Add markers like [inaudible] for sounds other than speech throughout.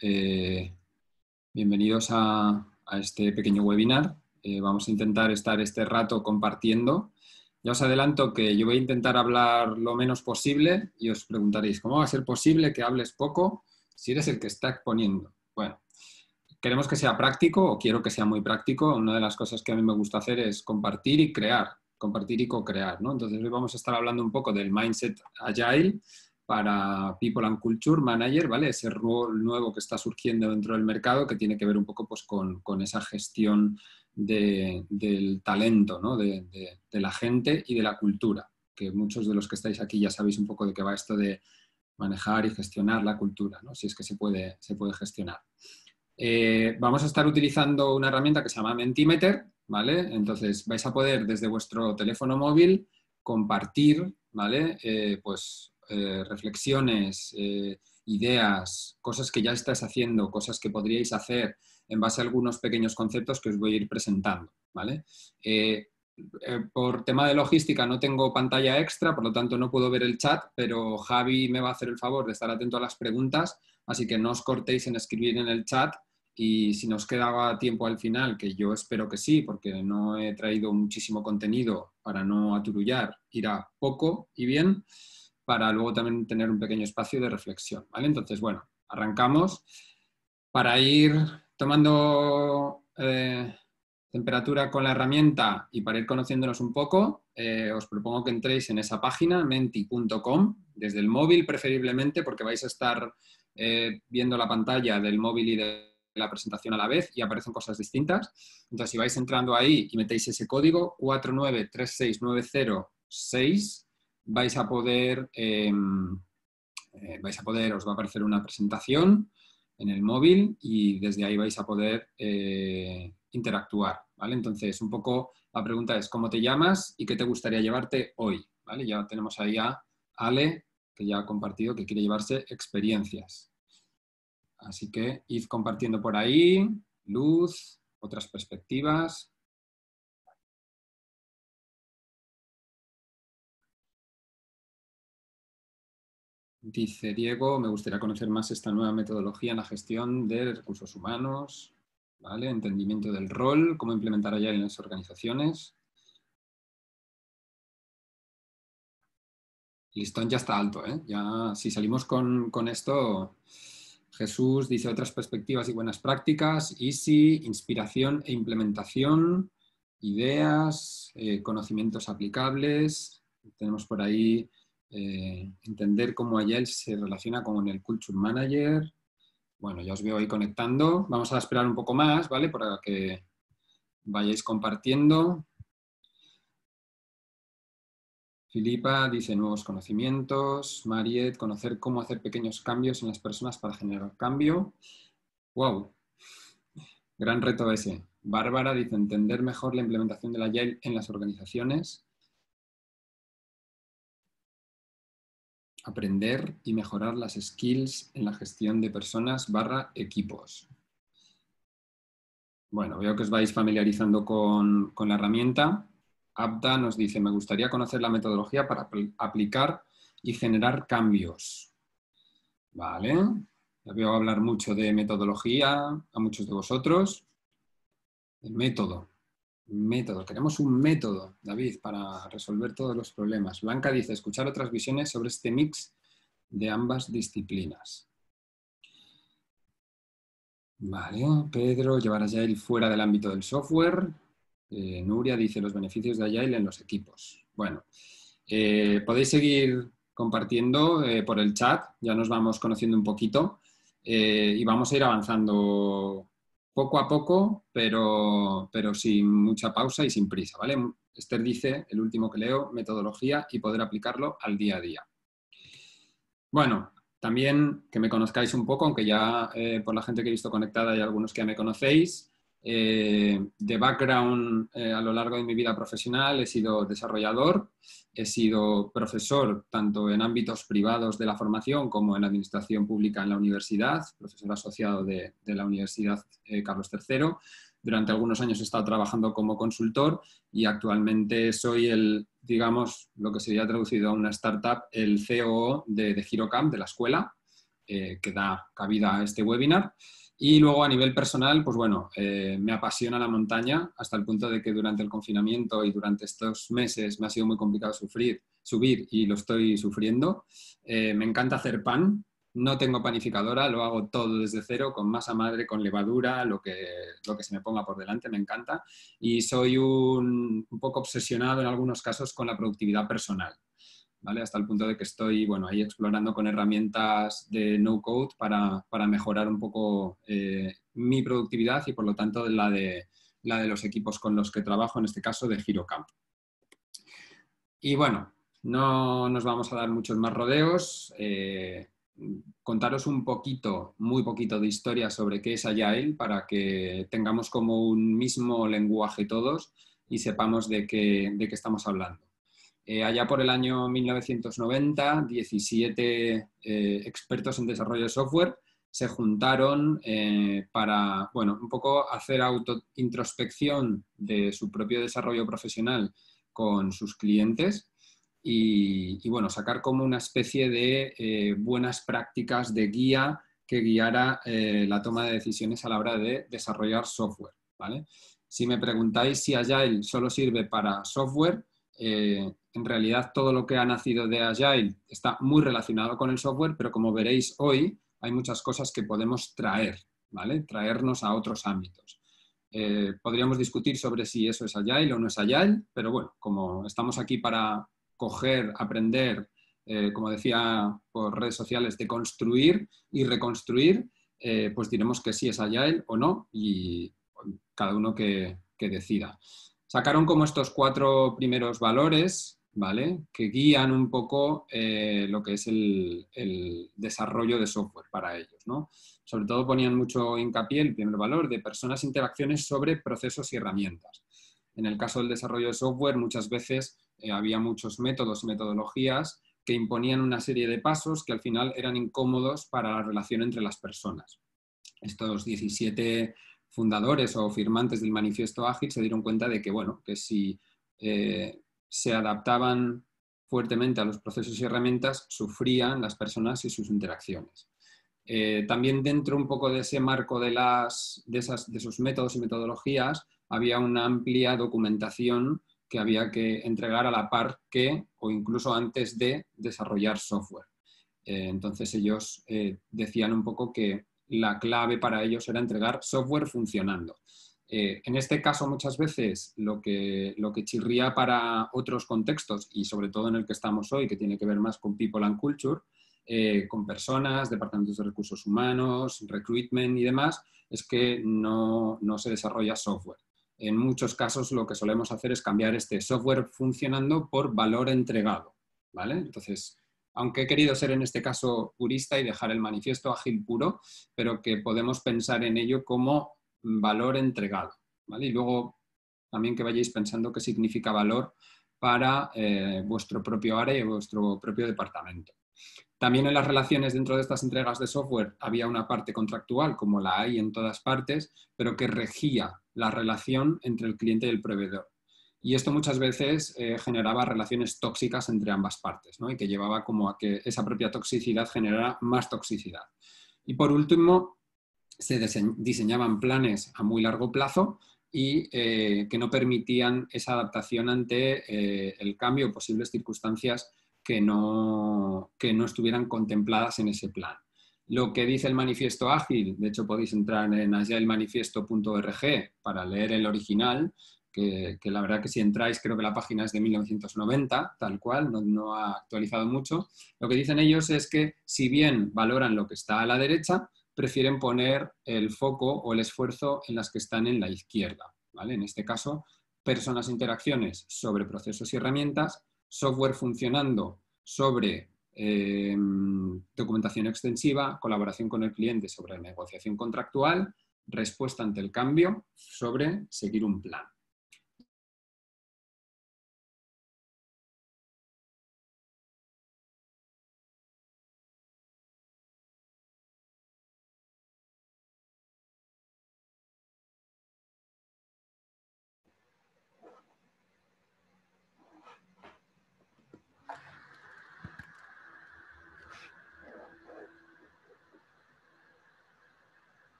eh, bienvenidos a, este pequeño webinar. Eh, vamos a intentar estar este rato compartiendo. Ya os adelanto que yo voy a intentar hablar lo menos posible y os preguntaréis, ¿cómo va a ser posible que hables poco si eres el que está exponiendo? Bueno, queremos que sea práctico o quiero que sea muy práctico. Una de las cosas que a mí me gusta hacer es compartir y crear, compartir y co-crear. ¿no? Entonces hoy vamos a estar hablando un poco del mindset agile para People and Culture Manager, ¿vale? Ese rol nuevo que está surgiendo dentro del mercado que tiene que ver un poco pues, con, esa gestión del talento, ¿no? de, la gente y de la cultura, que muchos de los que estáis aquí ya sabéis un poco de qué va esto de manejar y gestionar la cultura, ¿no? si es que se puede, se puede gestionar. Eh, vamos a estar utilizando una herramienta que se llama Mentimeter, ¿vale? Entonces vais a poder desde vuestro teléfono móvil compartir, ¿vale? Eh, pues eh, reflexiones, eh, ideas, cosas que ya estáis haciendo, cosas que podríais hacer en base a algunos pequeños conceptos que os voy a ir presentando. ¿vale? Eh, por tema de logística no tengo pantalla extra, por lo tanto no puedo ver el chat, pero Javi me va a hacer el favor de estar atento a las preguntas, así que no os cortéis en escribir en el chat y si nos quedaba tiempo al final, que yo espero que sí, porque no he traído muchísimo contenido para no aturullar, irá poco y bien, para luego también tener un pequeño espacio de reflexión. ¿vale? Entonces, bueno, arrancamos. Para ir tomando eh, temperatura con la herramienta y para ir conociéndonos un poco, eh, os propongo que entréis en esa página, menti.com, desde el móvil preferiblemente, porque vais a estar eh, viendo la pantalla del móvil y de la presentación a la vez y aparecen cosas distintas. Entonces, si vais entrando ahí y metéis ese código 4936906, vais a poder, em, eh, vais a poder, os va a aparecer una presentación en el móvil y desde ahí vais a poder eh, interactuar, ¿vale? Entonces, un poco la pregunta es, ¿cómo te llamas y qué te gustaría llevarte hoy? ¿Vale? Ya tenemos ahí a Ale, que ya ha compartido que quiere llevarse experiencias. Así que id compartiendo por ahí, luz, otras perspectivas. Dice Diego, me gustaría conocer más esta nueva metodología en la gestión de recursos humanos, ¿vale? entendimiento del rol, cómo implementar allá en las organizaciones. listón ya está alto, ¿eh? Ya, si salimos con, esto, Jesús dice otras perspectivas y buenas prácticas, easy, inspiración e implementación, ideas, eh, conocimientos aplicables. Tenemos por ahí eh, entender cómo Agile se relaciona con el Culture Manager. Bueno, ya os veo ahí conectando. Vamos a esperar un poco más, ¿vale? Para que vayáis compartiendo. Filipa dice nuevos conocimientos. Mariet, conocer cómo hacer pequeños cambios en las personas para generar cambio. ¡Wow! Gran reto ese. Bárbara dice entender mejor la implementación de la Agile en las organizaciones. Aprender y mejorar las skills en la gestión de personas barra equipos. Bueno, veo que os vais familiarizando con, la herramienta. Abda nos dice, me gustaría conocer la metodología para aplicar y generar cambios. Vale, ya veo hablar mucho de metodología a muchos de vosotros. El método. Método, queremos un método, David, para resolver todos los problemas. Blanca dice, escuchar otras visiones sobre este mix de ambas disciplinas. Vale, Pedro, llevar Agile fuera del ámbito del software. Eh, Nuria dice los beneficios de Agile en los equipos. Bueno, eh, podéis seguir compartiendo eh, por el chat, ya nos vamos conociendo un poquito y vamos a ir avanzando poco a poco, pero, pero sin mucha pausa y sin prisa, ¿vale? Esther dice, el último que leo, metodología y poder aplicarlo al día a día. Bueno, también que me conozcáis un poco, aunque ya eh, por la gente que he visto conectada hay algunos que ya me conocéis. Eh, de background eh, a lo largo de mi vida profesional he sido desarrollador, he sido profesor tanto en ámbitos privados de la formación como en administración pública en la universidad, profesor asociado de, la Universidad eh, Carlos III. Durante algunos años he estado trabajando como consultor y actualmente soy el, digamos, lo que sería traducido a una startup, el COO de, de Girocamp, de la escuela, que da cabida a este webinar. Y luego a nivel personal, pues bueno, eh, me apasiona la montaña hasta el punto de que durante el confinamiento y durante estos meses me ha sido muy complicado sufrir, subir y lo estoy sufriendo. Eh, me encanta hacer pan, no tengo panificadora, lo hago todo desde cero, con masa madre, con levadura, lo que, lo que se me ponga por delante, me encanta. Y soy un, un poco obsesionado en algunos casos con la productividad personal. Hasta el punto de que estoy, bueno, ahí explorando con herramientas de no-code para, mejorar un poco eh, mi productividad y por lo tanto la de, la de los equipos con los que trabajo, en este caso de Girocamp. Y bueno, no nos vamos a dar muchos más rodeos. Eh, contaros un poquito, muy poquito de historia sobre qué es Agile para que tengamos como un mismo lenguaje todos y sepamos de qué, de qué estamos hablando. Eh, allá por el año 1990, 17 eh, expertos en desarrollo de software se juntaron eh, para, bueno, un poco hacer autointrospección de su propio desarrollo profesional con sus clientes y, bueno, sacar como una especie de buenas prácticas de guía que guiara la toma de decisiones a la hora de desarrollar software, ¿vale? Si me preguntáis si Agile solo sirve para software, en realidad todo lo que ha nacido de Agile está muy relacionado con el software, pero como veréis hoy, hay muchas cosas que podemos traer, ¿vale? Traernos a otros ámbitos. Eh, podríamos discutir sobre si eso es Agile o no es Agile, pero bueno, como estamos aquí para coger, aprender, eh, como decía por redes sociales, de construir y reconstruir, eh, pues diremos que sí es Agile o no y cada uno que, decida. Sacaron como estos cuatro primeros valores ¿vale? que guían un poco eh, lo que es el, desarrollo de software para ellos. ¿no? Sobre todo ponían mucho hincapié el primer valor de personas e interacciones sobre procesos y herramientas. En el caso del desarrollo de software, muchas veces eh, había muchos métodos y metodologías que imponían una serie de pasos que al final eran incómodos para la relación entre las personas. Estos 17 fundadores o firmantes del manifiesto ágil se dieron cuenta de que, bueno, que si eh, se adaptaban fuertemente a los procesos y herramientas, sufrían las personas y sus interacciones. Eh, también dentro un poco de ese marco de, las, de, esas, de esos métodos y metodologías había una amplia documentación que había que entregar a la par que o incluso antes de desarrollar software. Eh, entonces ellos decían un poco que la clave para ellos era entregar software funcionando. Eh, en este caso, muchas veces lo que, lo que chirría para otros contextos y sobre todo en el que estamos hoy, que tiene que ver más con people and culture, eh, con personas, departamentos de recursos humanos, recruitment y demás, es que no, no se desarrolla software. En muchos casos lo que solemos hacer es cambiar este software funcionando por valor entregado. ¿vale? Entonces, aunque he querido ser en este caso purista y dejar el manifiesto ágil puro, pero que podemos pensar en ello como valor entregado. Y luego también que vayáis pensando qué significa valor para eh, vuestro propio área y vuestro propio departamento. También en las relaciones dentro de estas entregas de software había una parte contractual, como la hay en todas partes, pero que regía la relación entre el cliente y el proveedor. Y esto muchas veces eh, generaba relaciones tóxicas entre ambas partes, y que llevaba como a que esa propia toxicidad generara más toxicidad. Y por último, se diseñaban planes a muy largo plazo y eh, que no permitían esa adaptación ante eh, el cambio o posibles circunstancias que no, que no estuvieran contempladas en ese plan. Lo que dice el manifiesto ágil, de hecho podéis entrar en agilemanifiesto.org para leer el original, que, la verdad que si entráis creo que la página es de 1990, tal cual, no, ha actualizado mucho. Lo que dicen ellos es que si bien valoran lo que está a la derecha, prefieren poner el foco o el esfuerzo en las que están en la izquierda. ¿vale? En este caso, personas e interacciones sobre procesos y herramientas, software funcionando sobre em, documentación extensiva, colaboración con el cliente sobre negociación contractual, respuesta ante el cambio sobre seguir un plan.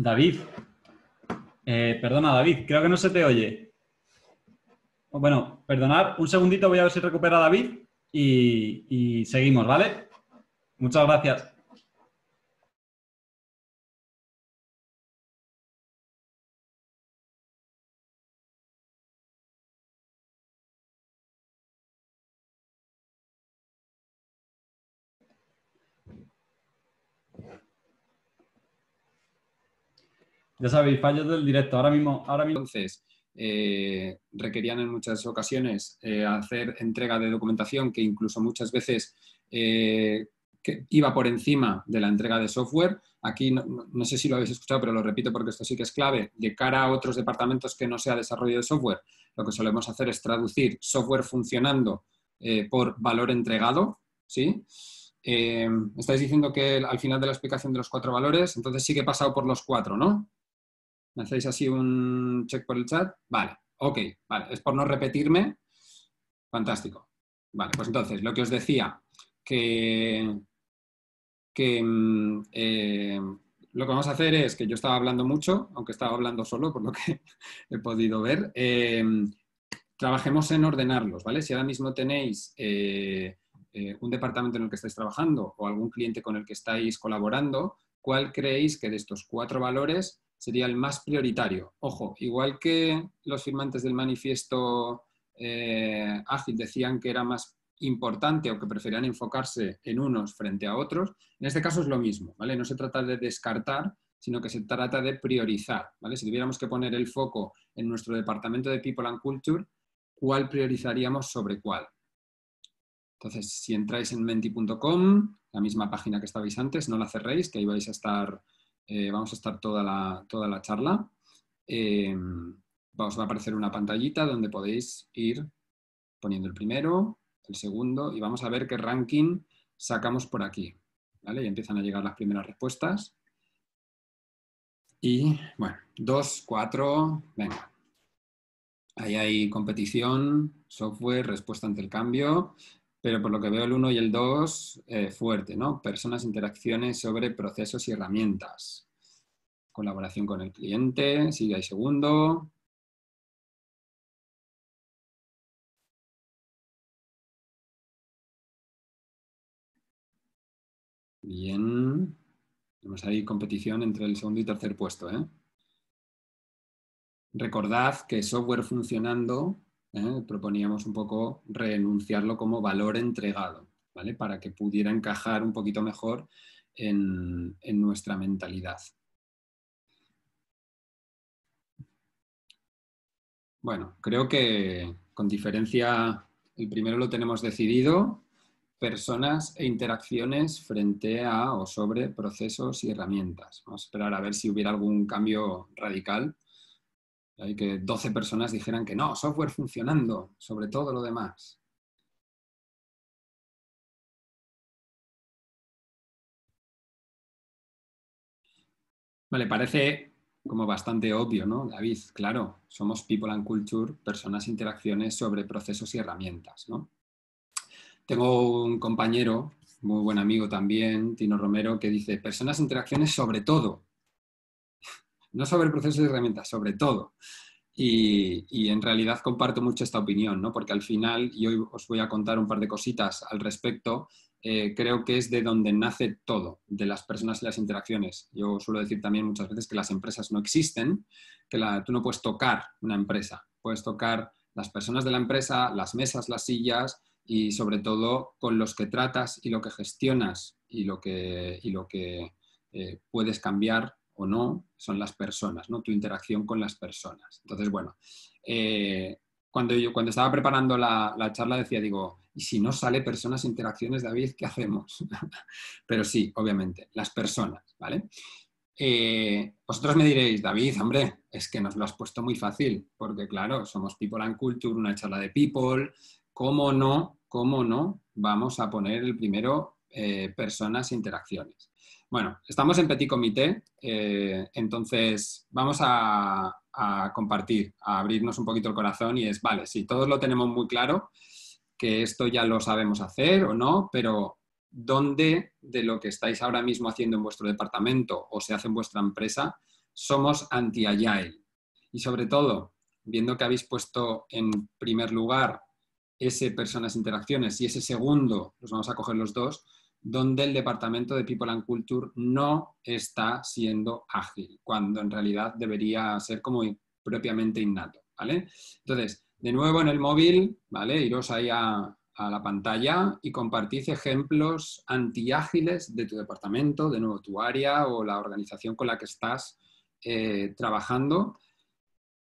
David. Eh, perdona, David, creo que no se te oye. Bueno, perdonad, un segundito, voy a ver si recupera David y, y seguimos, ¿vale? Muchas gracias. Ya sabéis, fallos del directo. Ahora mismo, ahora mismo. Entonces, eh, requerían en muchas ocasiones eh, hacer entrega de documentación que incluso muchas veces eh, iba por encima de la entrega de software. Aquí no, no, sé si lo habéis escuchado, pero lo repito porque esto sí que es clave. De cara a otros departamentos que no sea desarrollo de software, lo que solemos hacer es traducir software funcionando por valor entregado. ¿sí? estáis diciendo que al final de la explicación de los cuatro valores, entonces sí que he pasado por los cuatro, ¿no? ¿Me hacéis así un check por el chat? Vale, ok, vale. Es por no repetirme. Fantástico. Vale, pues entonces, lo que os decía, que, que mm, eh, lo que vamos a hacer es que yo estaba hablando mucho, aunque estaba hablando solo, por lo que [laughs] he podido ver. Eh, trabajemos en ordenarlos, ¿vale? Si ahora mismo tenéis eh, un departamento en el que estáis trabajando o algún cliente con el que estáis colaborando, ¿cuál creéis que de estos cuatro valores sería el más prioritario. Ojo, igual que los firmantes del manifiesto eh, ágil decían que era más importante o que preferían enfocarse en unos frente a otros, en este caso es lo mismo, ¿vale? No se trata de descartar, sino que se trata de priorizar, ¿vale? Si tuviéramos que poner el foco en nuestro departamento de People and Culture, ¿cuál priorizaríamos sobre cuál? Entonces, si entráis en menti.com, la misma página que estabais antes, no la cerréis, que ahí vais a estar eh, vamos a estar toda la, toda la charla. Eh, va a aparecer una pantallita donde podéis ir poniendo el primero, el segundo y vamos a ver qué ranking sacamos por aquí. ¿vale? Y empiezan a llegar las primeras respuestas. Y bueno, dos, cuatro, venga. Ahí hay competición, software, respuesta ante el cambio pero por lo que veo el 1 y el 2, eh, fuerte, ¿no? Personas, interacciones sobre procesos y herramientas. Colaboración con el cliente, sigue ahí segundo. Bien. Tenemos ahí competición entre el segundo y tercer puesto, ¿eh? Recordad que software funcionando ¿eh? proponíamos un poco renunciarlo como valor entregado, ¿vale? Para que pudiera encajar un poquito mejor en, nuestra mentalidad. Bueno, creo que con diferencia, el primero lo tenemos decidido, personas e interacciones frente a o sobre procesos y herramientas. Vamos a esperar a ver si hubiera algún cambio radical hay que 12 personas dijeran que no, software funcionando, sobre todo lo demás. Vale, parece como bastante obvio, ¿no, David? Claro, somos People and Culture, personas, interacciones sobre procesos y herramientas, ¿no? Tengo un compañero, muy buen amigo también, Tino Romero, que dice, personas, interacciones sobre todo no sobre procesos y herramientas, sobre todo. Y, en realidad comparto mucho esta opinión, ¿no? porque al final, y hoy os voy a contar un par de cositas al respecto, eh, creo que es de donde nace todo, de las personas y las interacciones. Yo suelo decir también muchas veces que las empresas no existen, que tú no puedes tocar una empresa, puedes tocar las personas de la empresa, las mesas, las sillas y sobre todo con los que tratas y lo que gestionas y lo que, y lo que eh, puedes cambiar o no son las personas, ¿no? tu interacción con las personas. Entonces, bueno, eh, cuando, yo, cuando estaba preparando la, charla decía, digo, ¿y si no sale personas, interacciones, David, qué hacemos? [laughs] Pero sí, obviamente, las personas, ¿vale? Eh, vosotros me diréis, David, hombre, es que nos lo has puesto muy fácil, porque claro, somos People and Culture, una charla de People, ¿cómo no, cómo no vamos a poner el primero eh, personas e interacciones? Bueno, estamos en Petit Comité, eh, entonces vamos a, compartir, a abrirnos un poquito el corazón y es, vale, si todos lo tenemos muy claro, que esto ya lo sabemos hacer o no, pero ¿dónde de lo que estáis ahora mismo haciendo en vuestro departamento o se hace en vuestra empresa somos anti-agile. Y sobre todo, viendo que habéis puesto en primer lugar ese personas interacciones y ese segundo, los vamos a coger los dos, donde el departamento de People and Culture no está siendo ágil, cuando en realidad debería ser como propiamente innato, ¿vale? Entonces, de nuevo en el móvil, ¿vale? Iros ahí a, la pantalla y compartid ejemplos antiágiles de tu departamento, de nuevo tu área o la organización con la que estás eh, trabajando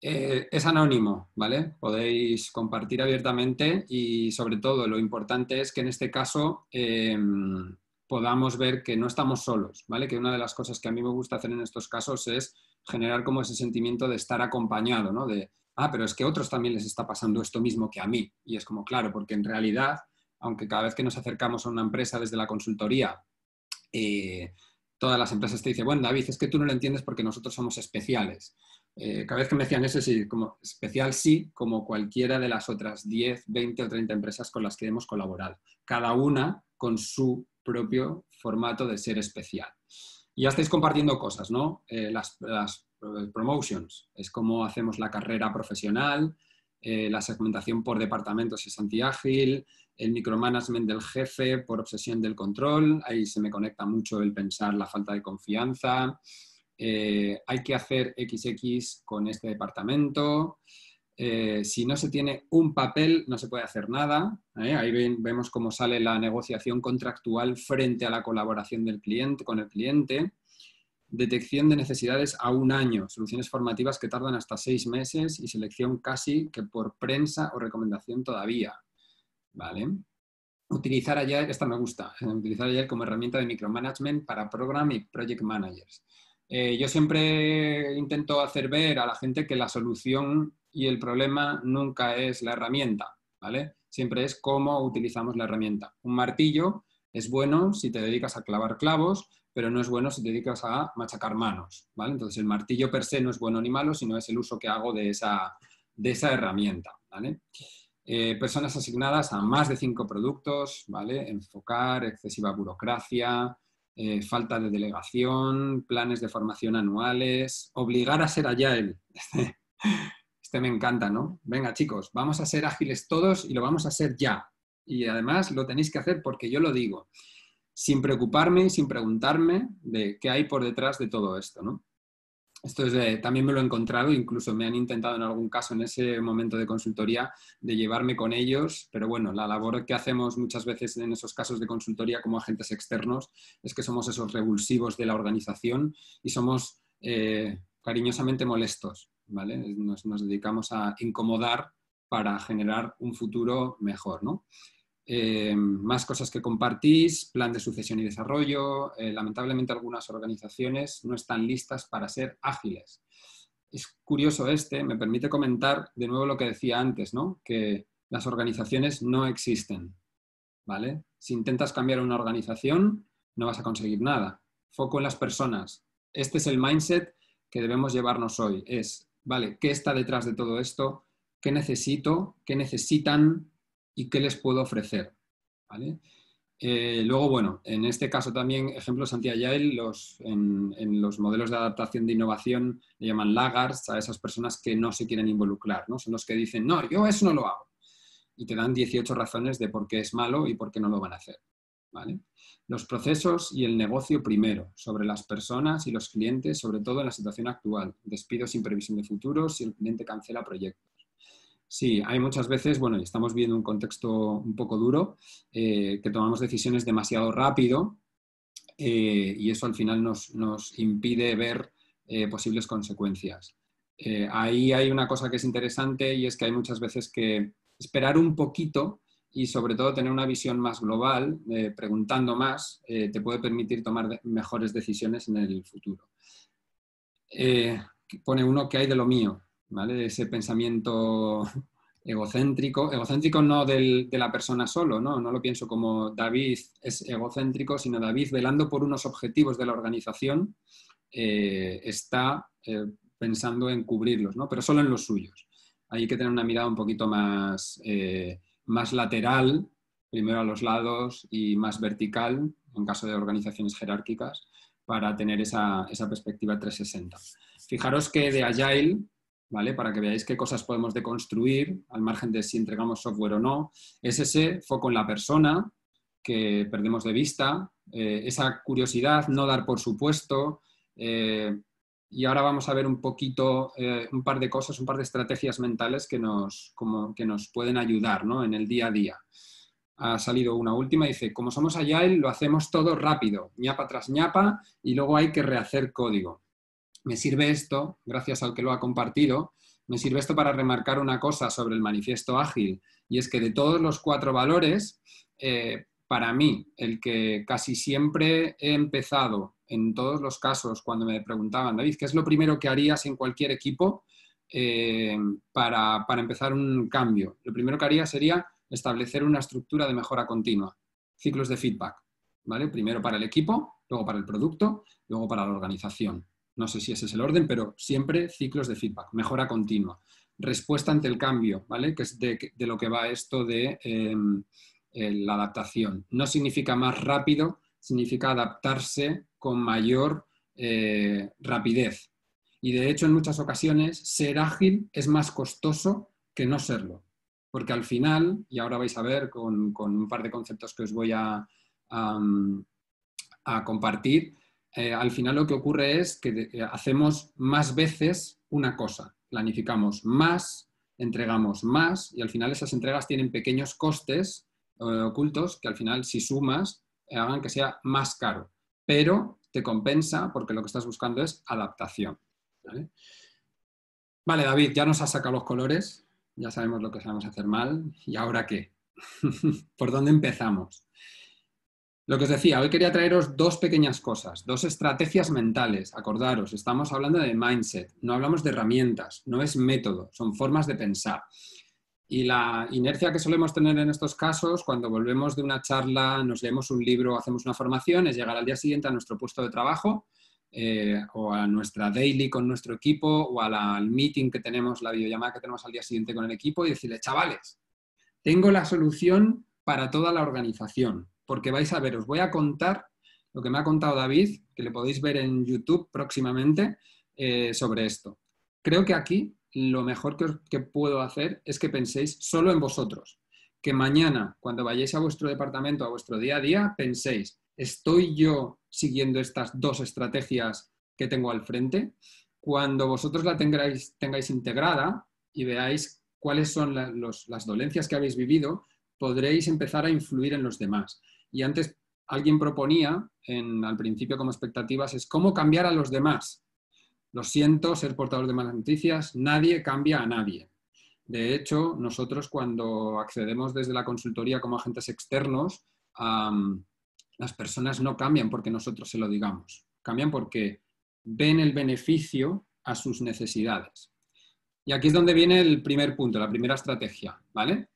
eh, es anónimo, ¿vale? Podéis compartir abiertamente y sobre todo lo importante es que en este caso em, podamos ver que no estamos solos, ¿vale? Que una de las cosas que a mí me gusta hacer en estos casos es generar como ese sentimiento de estar acompañado, ¿no? De, ah, pero es que a otros también les está pasando esto mismo que a mí. Y es como, claro, porque en realidad, aunque cada vez que nos acercamos a una empresa desde la consultoría, eh, todas las empresas te dicen, bueno, David, es que tú no lo entiendes porque nosotros somos especiales. Eh, cada vez que me decían eso, sí, como especial sí, como cualquiera de las otras 10, 20 o 30 empresas con las que hemos colaborado, cada una con su propio formato de ser especial. Y ya estáis compartiendo cosas, ¿no? Eh, las, eh, promotions, es como hacemos la carrera profesional, la segmentación por departamentos es antiágil, el micromanagement del jefe por obsesión del control, ahí se me conecta mucho el pensar la falta de confianza, eh, hay que hacer XX con este departamento. Eh, si no se tiene un papel, no se puede hacer nada. ¿eh? Ahí vemos cómo sale la negociación contractual frente a la colaboración del cliente con el cliente. Detección de necesidades a un año, soluciones formativas que tardan hasta seis meses y selección casi que por prensa o recomendación todavía. ¿Vale? Utilizar Agile, esta me gusta, utilizar Agile como herramienta de micromanagement para program y project managers. Eh, yo siempre intento hacer ver a la gente que la solución y el problema nunca es la herramienta, ¿vale? Siempre es cómo utilizamos la herramienta. Un martillo es bueno si te dedicas a clavar clavos, pero no es bueno si te dedicas a machacar manos, ¿vale? Entonces el martillo per se no es bueno ni malo, sino es el uso que hago de esa, de esa herramienta, ¿vale? Eh, personas asignadas a más de cinco productos, ¿vale? Enfocar, excesiva burocracia, eh, falta de delegación, planes de formación anuales, obligar a ser agile. Este, [laughs] este me encanta, ¿no? Venga, chicos, vamos a ser ágiles todos y lo vamos a hacer ya. Y además lo tenéis que hacer porque yo lo digo, sin preocuparme y sin preguntarme de qué hay por detrás de todo esto, ¿no? Esto es también me lo he encontrado, incluso me han intentado en algún caso en ese momento de consultoría de llevarme con ellos, pero bueno, la labor que hacemos muchas veces en esos casos de consultoría como agentes externos es que somos esos revulsivos de la organización y somos eh, cariñosamente molestos, ¿vale? Nos, nos dedicamos a incomodar para generar un futuro mejor, ¿no? Eh, más cosas que compartís, plan de sucesión y desarrollo. Eh, lamentablemente algunas organizaciones no están listas para ser ágiles. Es curioso este, me permite comentar de nuevo lo que decía antes, ¿no? que las organizaciones no existen. ¿vale? Si intentas cambiar una organización, no vas a conseguir nada. Foco en las personas. Este es el mindset que debemos llevarnos hoy. Es, ¿vale? ¿Qué está detrás de todo esto? ¿Qué necesito? ¿Qué necesitan? Y qué les puedo ofrecer. Eh, luego, bueno, en este caso también ejemplos anti-agile, los, en, los modelos de adaptación de innovación le llaman laggards a esas personas que no se quieren involucrar, ¿no? Son los que dicen, no, yo eso no lo hago. Y te dan 18 razones de por qué es malo y por qué no lo van a hacer. Los procesos y el negocio primero, sobre las personas y los clientes, sobre todo en la situación actual, despidos sin previsión de futuro si el cliente cancela proyectos. Sí, hay muchas veces, bueno, estamos viendo un contexto un poco duro, eh, que tomamos decisiones demasiado rápido eh, y eso al final nos, impide ver eh, posibles consecuencias. ahí hay una cosa que es interesante y es que hay muchas veces que esperar un poquito y sobre todo tener una visión más global, preguntando más, te puede permitir tomar mejores decisiones en el futuro. pone uno que hay de lo mío, Ese pensamiento egocéntrico, egocéntrico no de la persona solo, ¿no? No lo pienso como David es egocéntrico, sino David velando por unos objetivos de la organización eh, está eh, pensando en cubrirlos, ¿no? Pero solo en los suyos. Hay que tener una mirada un poquito más, eh, más lateral, primero a los lados y más vertical, en caso de organizaciones jerárquicas, para tener esa, esa perspectiva 360. Fijaros que de Agile, ¿vale? Para que veáis qué cosas podemos deconstruir, al margen de si entregamos software o no, es ese foco en la persona que perdemos de vista, eh, esa curiosidad, no dar por supuesto. Eh, y ahora vamos a ver un poquito, eh, un par de cosas, un par de estrategias mentales que nos, como, que nos pueden ayudar ¿no? en el día a día. Ha salido una última, dice, como somos Agile, lo hacemos todo rápido, ñapa tras ñapa, y luego hay que rehacer código. Me sirve esto, gracias al que lo ha compartido, me sirve esto para remarcar una cosa sobre el manifiesto ágil, y es que de todos los cuatro valores, para mí, el que casi siempre he empezado en todos los casos cuando me preguntaban, David, ¿qué es lo primero que harías en cualquier equipo eh, para, empezar un cambio? Lo primero que haría sería establecer una estructura de mejora continua, ciclos de feedback, ¿vale? Primero para el equipo, luego para el producto, luego para la organización. No sé si ese es el orden, pero siempre ciclos de feedback, mejora continua. Respuesta ante el cambio, ¿vale? Que es de, lo que va esto de... Em, la adaptación. No significa más rápido, significa adaptarse con mayor eh, rapidez. Y de hecho, en muchas ocasiones, ser ágil es más costoso que no serlo. Porque al final, y ahora vais a ver con, un par de conceptos que os voy a, a, compartir, eh, al final lo que ocurre es que eh, hacemos más veces una cosa, planificamos más, entregamos más y al final esas entregas tienen pequeños costes eh, ocultos que al final, si sumas, hagan que sea más caro. Pero te compensa porque lo que estás buscando es adaptación. ¿vale? David, ya nos has sacado los colores, ya sabemos lo que sabemos hacer mal. ¿Y ahora qué? [laughs] ¿Por dónde empezamos? Lo que os decía, hoy quería traeros dos pequeñas cosas, dos estrategias mentales. Acordaros, estamos hablando de mindset, no hablamos de herramientas, no es método, son formas de pensar. Y la inercia que solemos tener en estos casos, cuando volvemos de una charla, nos leemos un libro, hacemos una formación, es llegar al día siguiente a nuestro puesto de trabajo eh, o a nuestra daily con nuestro equipo o al meeting que tenemos, la videollamada que tenemos al día siguiente con el equipo y decirle, chavales, tengo la solución para toda la organización, porque vais a ver, os voy a contar lo que me ha contado David, que le podéis ver en YouTube próximamente, eh, sobre esto. Creo que aquí lo mejor que, puedo hacer es que penséis solo en vosotros. Que mañana, cuando vayáis a vuestro departamento, a vuestro día a día, penséis, ¿estoy yo siguiendo estas dos estrategias que tengo al frente? Cuando vosotros la tengáis integrada y veáis cuáles son las dolencias que habéis vivido, podréis empezar a influir en los demás. Y antes alguien proponía, al principio como expectativas, es cómo cambiar a los demás. Lo siento, ser portador de malas noticias, nadie cambia a nadie. De hecho, nosotros cuando accedemos desde la consultoría como agentes externos, las personas no cambian porque nosotros se lo digamos, cambian porque ven el beneficio a sus necesidades. Y aquí es donde viene el primer punto, la primera estrategia, ¿vale?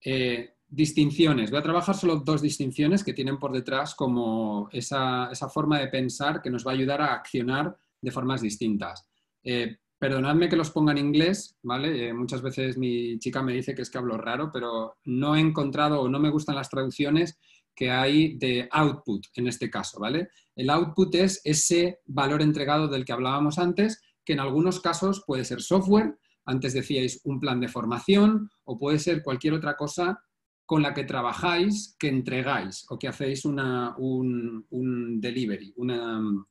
Eh, distinciones. Voy a trabajar solo dos distinciones que tienen por detrás como esa, esa forma de pensar que nos va a ayudar a accionar de formas distintas. Eh, perdonadme que los ponga en inglés, ¿vale? Eh, muchas veces mi chica me dice que es que hablo raro, pero no he encontrado o no me gustan las traducciones que hay de output en este caso, ¿vale? El output es ese valor entregado del que hablábamos antes, que en algunos casos puede ser software, antes decíais un plan de formación, o puede ser cualquier otra cosa con la que trabajáis, que entregáis o que hacéis una, un, un delivery, un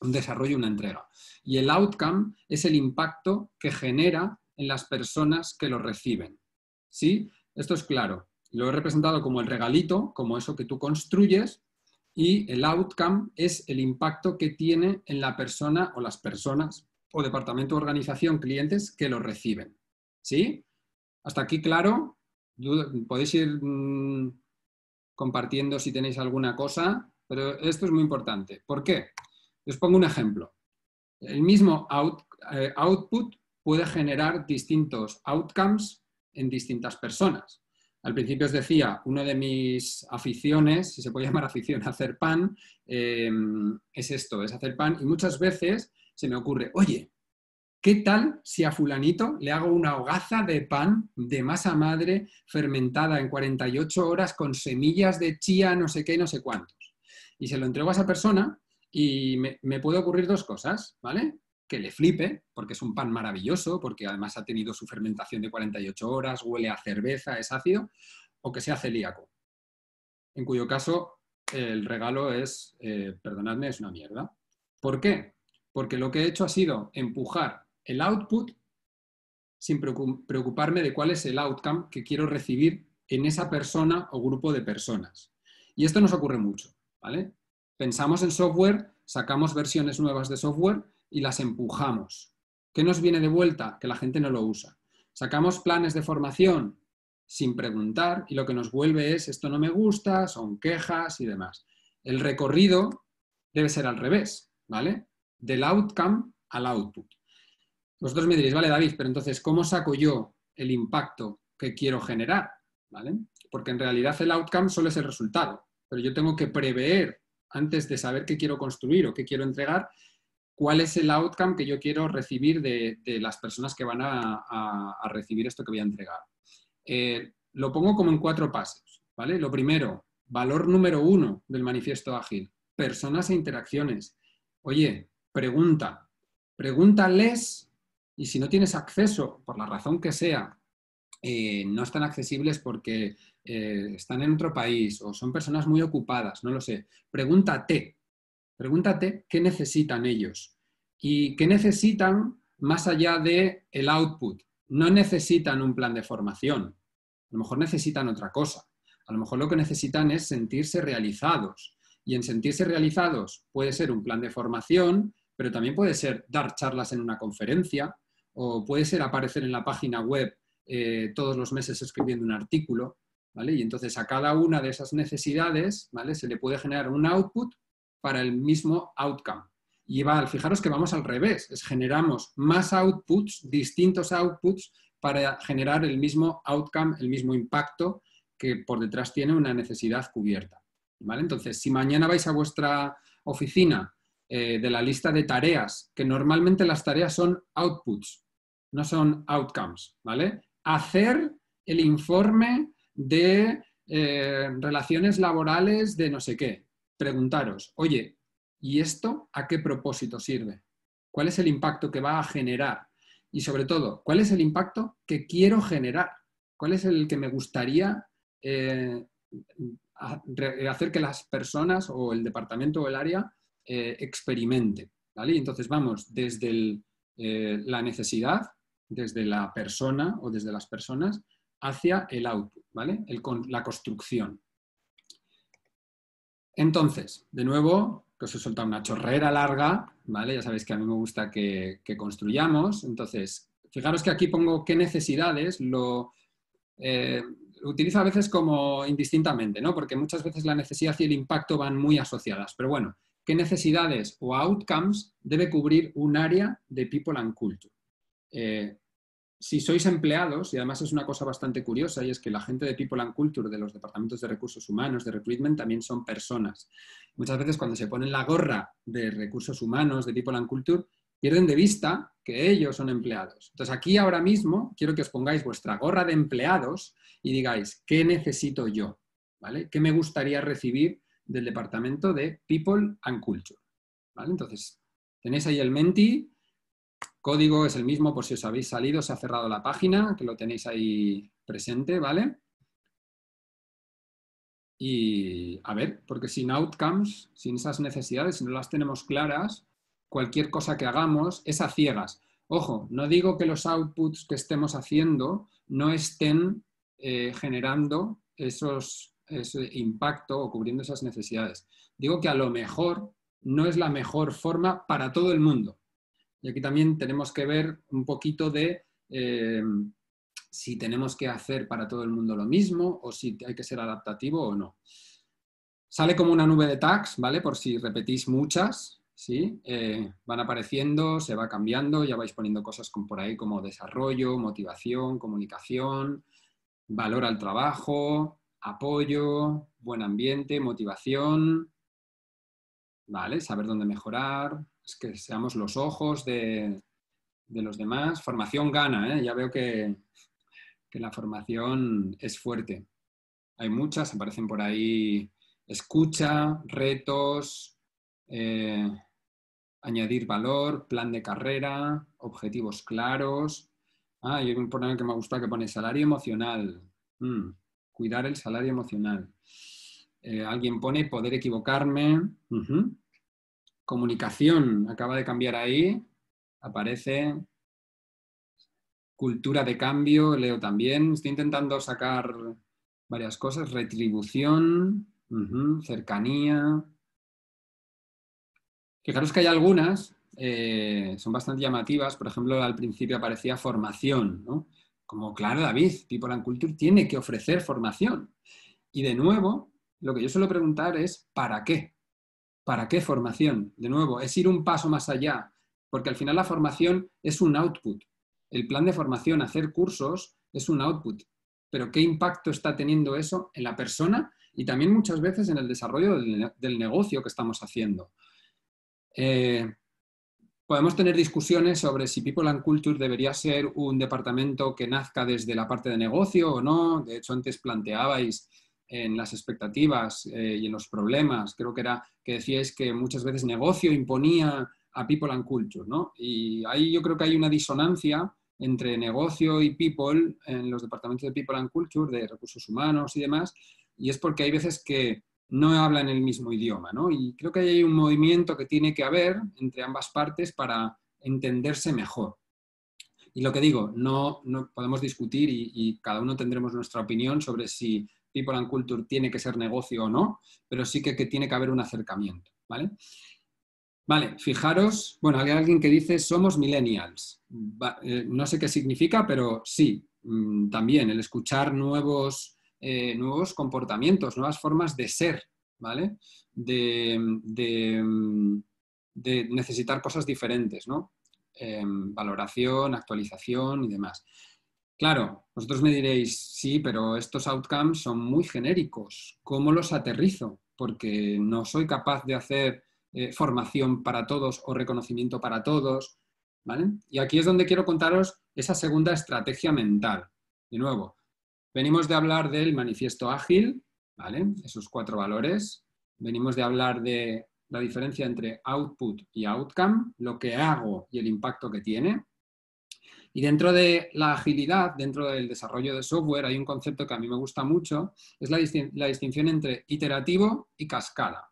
desarrollo una entrega. Y el outcome es el impacto que genera en las personas que lo reciben. ¿Sí? Esto es claro. Lo he representado como el regalito, como eso que tú construyes, y el outcome es el impacto que tiene en la persona o las personas o departamento, organización, clientes que lo reciben. ¿Sí? Hasta aquí claro. Podéis ir mm, compartiendo si tenéis alguna cosa, pero esto es muy importante. ¿Por qué? Les pongo un ejemplo. El mismo eh, output puede generar distintos outcomes en distintas personas. Al principio os decía, una de mis aficiones, si se puede [laughs] llamar afición, hacer pan, em, es esto, es hacer pan. Y muchas veces se me ocurre, oye, ¿qué tal si a fulanito le hago una hogaza de pan de masa madre fermentada en 48 horas con semillas de chía, no sé qué, no sé cuántos? Y se lo entrego a esa persona y me, puede ocurrir dos cosas, ¿vale? que le flipe, porque es un pan maravilloso, porque además ha tenido su fermentación de 48 horas, huele a cerveza, es ácido, o que sea celíaco. En cuyo caso, el regalo es, eh, perdonadme, es una mierda. ¿Por qué? Porque lo que he hecho ha sido empujar el output sin preocuparme de cuál es el outcome que quiero recibir en esa persona o grupo de personas. Y esto nos ocurre mucho, ¿vale? Pensamos en software, sacamos versiones nuevas de software y las empujamos. ¿Qué nos viene de vuelta? Que la gente no lo usa. Sacamos planes de formación sin preguntar y lo que nos vuelve es esto no me gusta, son quejas y demás. El recorrido debe ser al revés, ¿vale? Del outcome al output. Vosotros me diréis, vale, David, pero entonces, ¿cómo saco yo el impacto que quiero generar? ¿Vale? Porque en realidad el outcome solo es el resultado, pero yo tengo que prever antes de saber qué quiero construir o qué quiero entregar, cuál es el outcome que yo quiero recibir de, las personas que van a, recibir esto que voy a entregar. Eh, lo pongo como en cuatro pasos. ¿vale? Lo primero, valor número uno del manifiesto ágil, personas e interacciones. Oye, pregunta, pregúntales y si no tienes acceso, por la razón que sea, eh, no están accesibles porque eh, están en otro país o son personas muy ocupadas, no lo sé. Pregúntate, pregúntate qué necesitan ellos y qué necesitan más allá el output. No necesitan un plan de formación, a lo mejor necesitan otra cosa. A lo mejor lo que necesitan es sentirse realizados. Y en sentirse realizados puede ser un plan de formación, pero también puede ser dar charlas en una conferencia, o puede ser aparecer en la página web eh, todos los meses escribiendo un artículo, ¿vale? Y entonces a cada una de esas necesidades, ¿vale? Se le puede generar un output para el mismo outcome. Y va, fijaros que vamos al revés, es generamos más outputs, distintos outputs, para generar el mismo outcome, el mismo impacto que por detrás tiene una necesidad cubierta. ¿vale? Entonces, si mañana vais a vuestra oficina eh, de la lista de tareas, que normalmente las tareas son outputs, no son outcomes, ¿vale? Hacer el informe de eh, relaciones laborales de no sé qué. Preguntaros, oye, ¿y esto a qué propósito sirve? ¿Cuál es el impacto que va a generar? Y sobre todo, ¿cuál es el impacto que quiero generar? ¿Cuál es el que me gustaría eh, hacer que las personas o el departamento o el área eh, experimente. ¿vale? entonces vamos desde eh, la necesidad, desde la persona o desde las personas, hacia el output, ¿vale? la construcción. Entonces, de nuevo, que os he soltado una chorrera larga, ¿vale? Ya sabéis que a mí me gusta que, construyamos. Entonces, fijaros que aquí pongo qué necesidades, lo, eh, utilizo a veces como indistintamente, ¿no? Porque muchas veces la necesidad y el impacto van muy asociadas. Pero bueno, qué necesidades o outcomes debe cubrir un área de People and Culture. Eh, si sois empleados, y además es una cosa bastante curiosa, y es que la gente de People and Culture de los departamentos de recursos humanos, de recruitment, también son personas. Muchas veces cuando se ponen la gorra de recursos humanos, de People and Culture, pierden de vista que ellos son empleados. Entonces aquí ahora mismo quiero que os pongáis vuestra gorra de empleados y digáis, ¿qué necesito yo? ¿Vale? ¿Qué me gustaría recibir del departamento de People and Culture. Entonces, tenéis ahí el Menti, código es el mismo por si os habéis salido, se ha cerrado la página, que lo tenéis ahí presente, ¿vale? Y a ver, porque sin outcomes, sin esas necesidades, si no las tenemos claras, cualquier cosa que hagamos es a ciegas. Ojo, no digo que los outputs que estemos haciendo no estén eh, generando esos ese impacto o cubriendo esas necesidades. Digo que a lo mejor no es la mejor forma para todo el mundo. Y aquí también tenemos que ver un poquito de eh, si tenemos que hacer para todo el mundo lo mismo o si hay que ser adaptativo o no. Sale como una nube de tags, ¿vale? Por si repetís muchas, ¿sí? Eh, van apareciendo, se va cambiando, ya vais poniendo cosas por ahí como desarrollo, motivación, comunicación, valor al trabajo, apoyo, buen ambiente, motivación, ¿vale? Saber dónde mejorar, es que seamos los ojos de, los demás. Formación gana, ¿eh? ya veo que, la formación es fuerte. Hay muchas, aparecen por ahí escucha, retos, eh, añadir valor, plan de carrera, objetivos claros. Ah, hay un que me gusta que pone salario emocional. Mm, cuidar el salario emocional. Eh, alguien pone poder equivocarme. Comunicación, acaba de cambiar ahí. Aparece. Cultura de cambio, leo también. Estoy intentando sacar varias cosas. Retribución, cercanía. Fijaros que hay algunas, eh, son bastante llamativas. Por ejemplo, al principio aparecía formación, ¿no? Como, claro, David, People and Culture tiene que ofrecer formación. Y de nuevo, lo que yo suelo preguntar es, ¿para qué? ¿Para qué formación? De nuevo, es ir un paso más allá, porque al final la formación es un output. El plan de formación, hacer cursos, es un output. Pero ¿qué impacto está teniendo eso en la persona y también muchas veces en el desarrollo del, negocio que estamos haciendo? Eh, podemos tener discusiones sobre si People and Culture debería ser un departamento que nazca desde la parte de negocio o no. De hecho, antes planteabais en las expectativas eh, y en los problemas, creo que era que decíais que muchas veces negocio imponía a People and Culture, ¿no? Y ahí yo creo que hay una disonancia entre negocio y people en los departamentos de People and Culture, de recursos humanos y demás, y es porque hay veces que no hablan el mismo idioma, ¿no? Y creo que hay un movimiento que tiene que haber entre ambas partes para entenderse mejor. Y lo que digo, no, no podemos discutir y, cada uno tendremos nuestra opinión sobre si People and Culture tiene que ser negocio o no, pero sí que, que tiene que haber un acercamiento, ¿vale? Vale, fijaros, bueno, hay alguien que dice somos millennials. Eh, no sé qué significa, pero sí, mm, también el escuchar nuevos, eh, nuevos comportamientos, nuevas formas de ser, ¿vale? De, mm, necesitar cosas diferentes, ¿no? Em, valoración, actualización y demás. Claro, vosotros me diréis, sí, pero estos outcomes son muy genéricos. ¿Cómo los aterrizo? Porque no soy capaz de hacer eh, formación para todos o reconocimiento para todos. ¿vale? Y aquí es donde quiero contaros esa segunda estrategia mental. De nuevo, venimos de hablar del manifiesto ágil, esos cuatro valores. Venimos de hablar de la diferencia entre output y outcome, lo que hago y el impacto que tiene. Y dentro de la agilidad, dentro del desarrollo de software, hay un concepto que a mí me gusta mucho, es la, la distinción entre iterativo y cascada.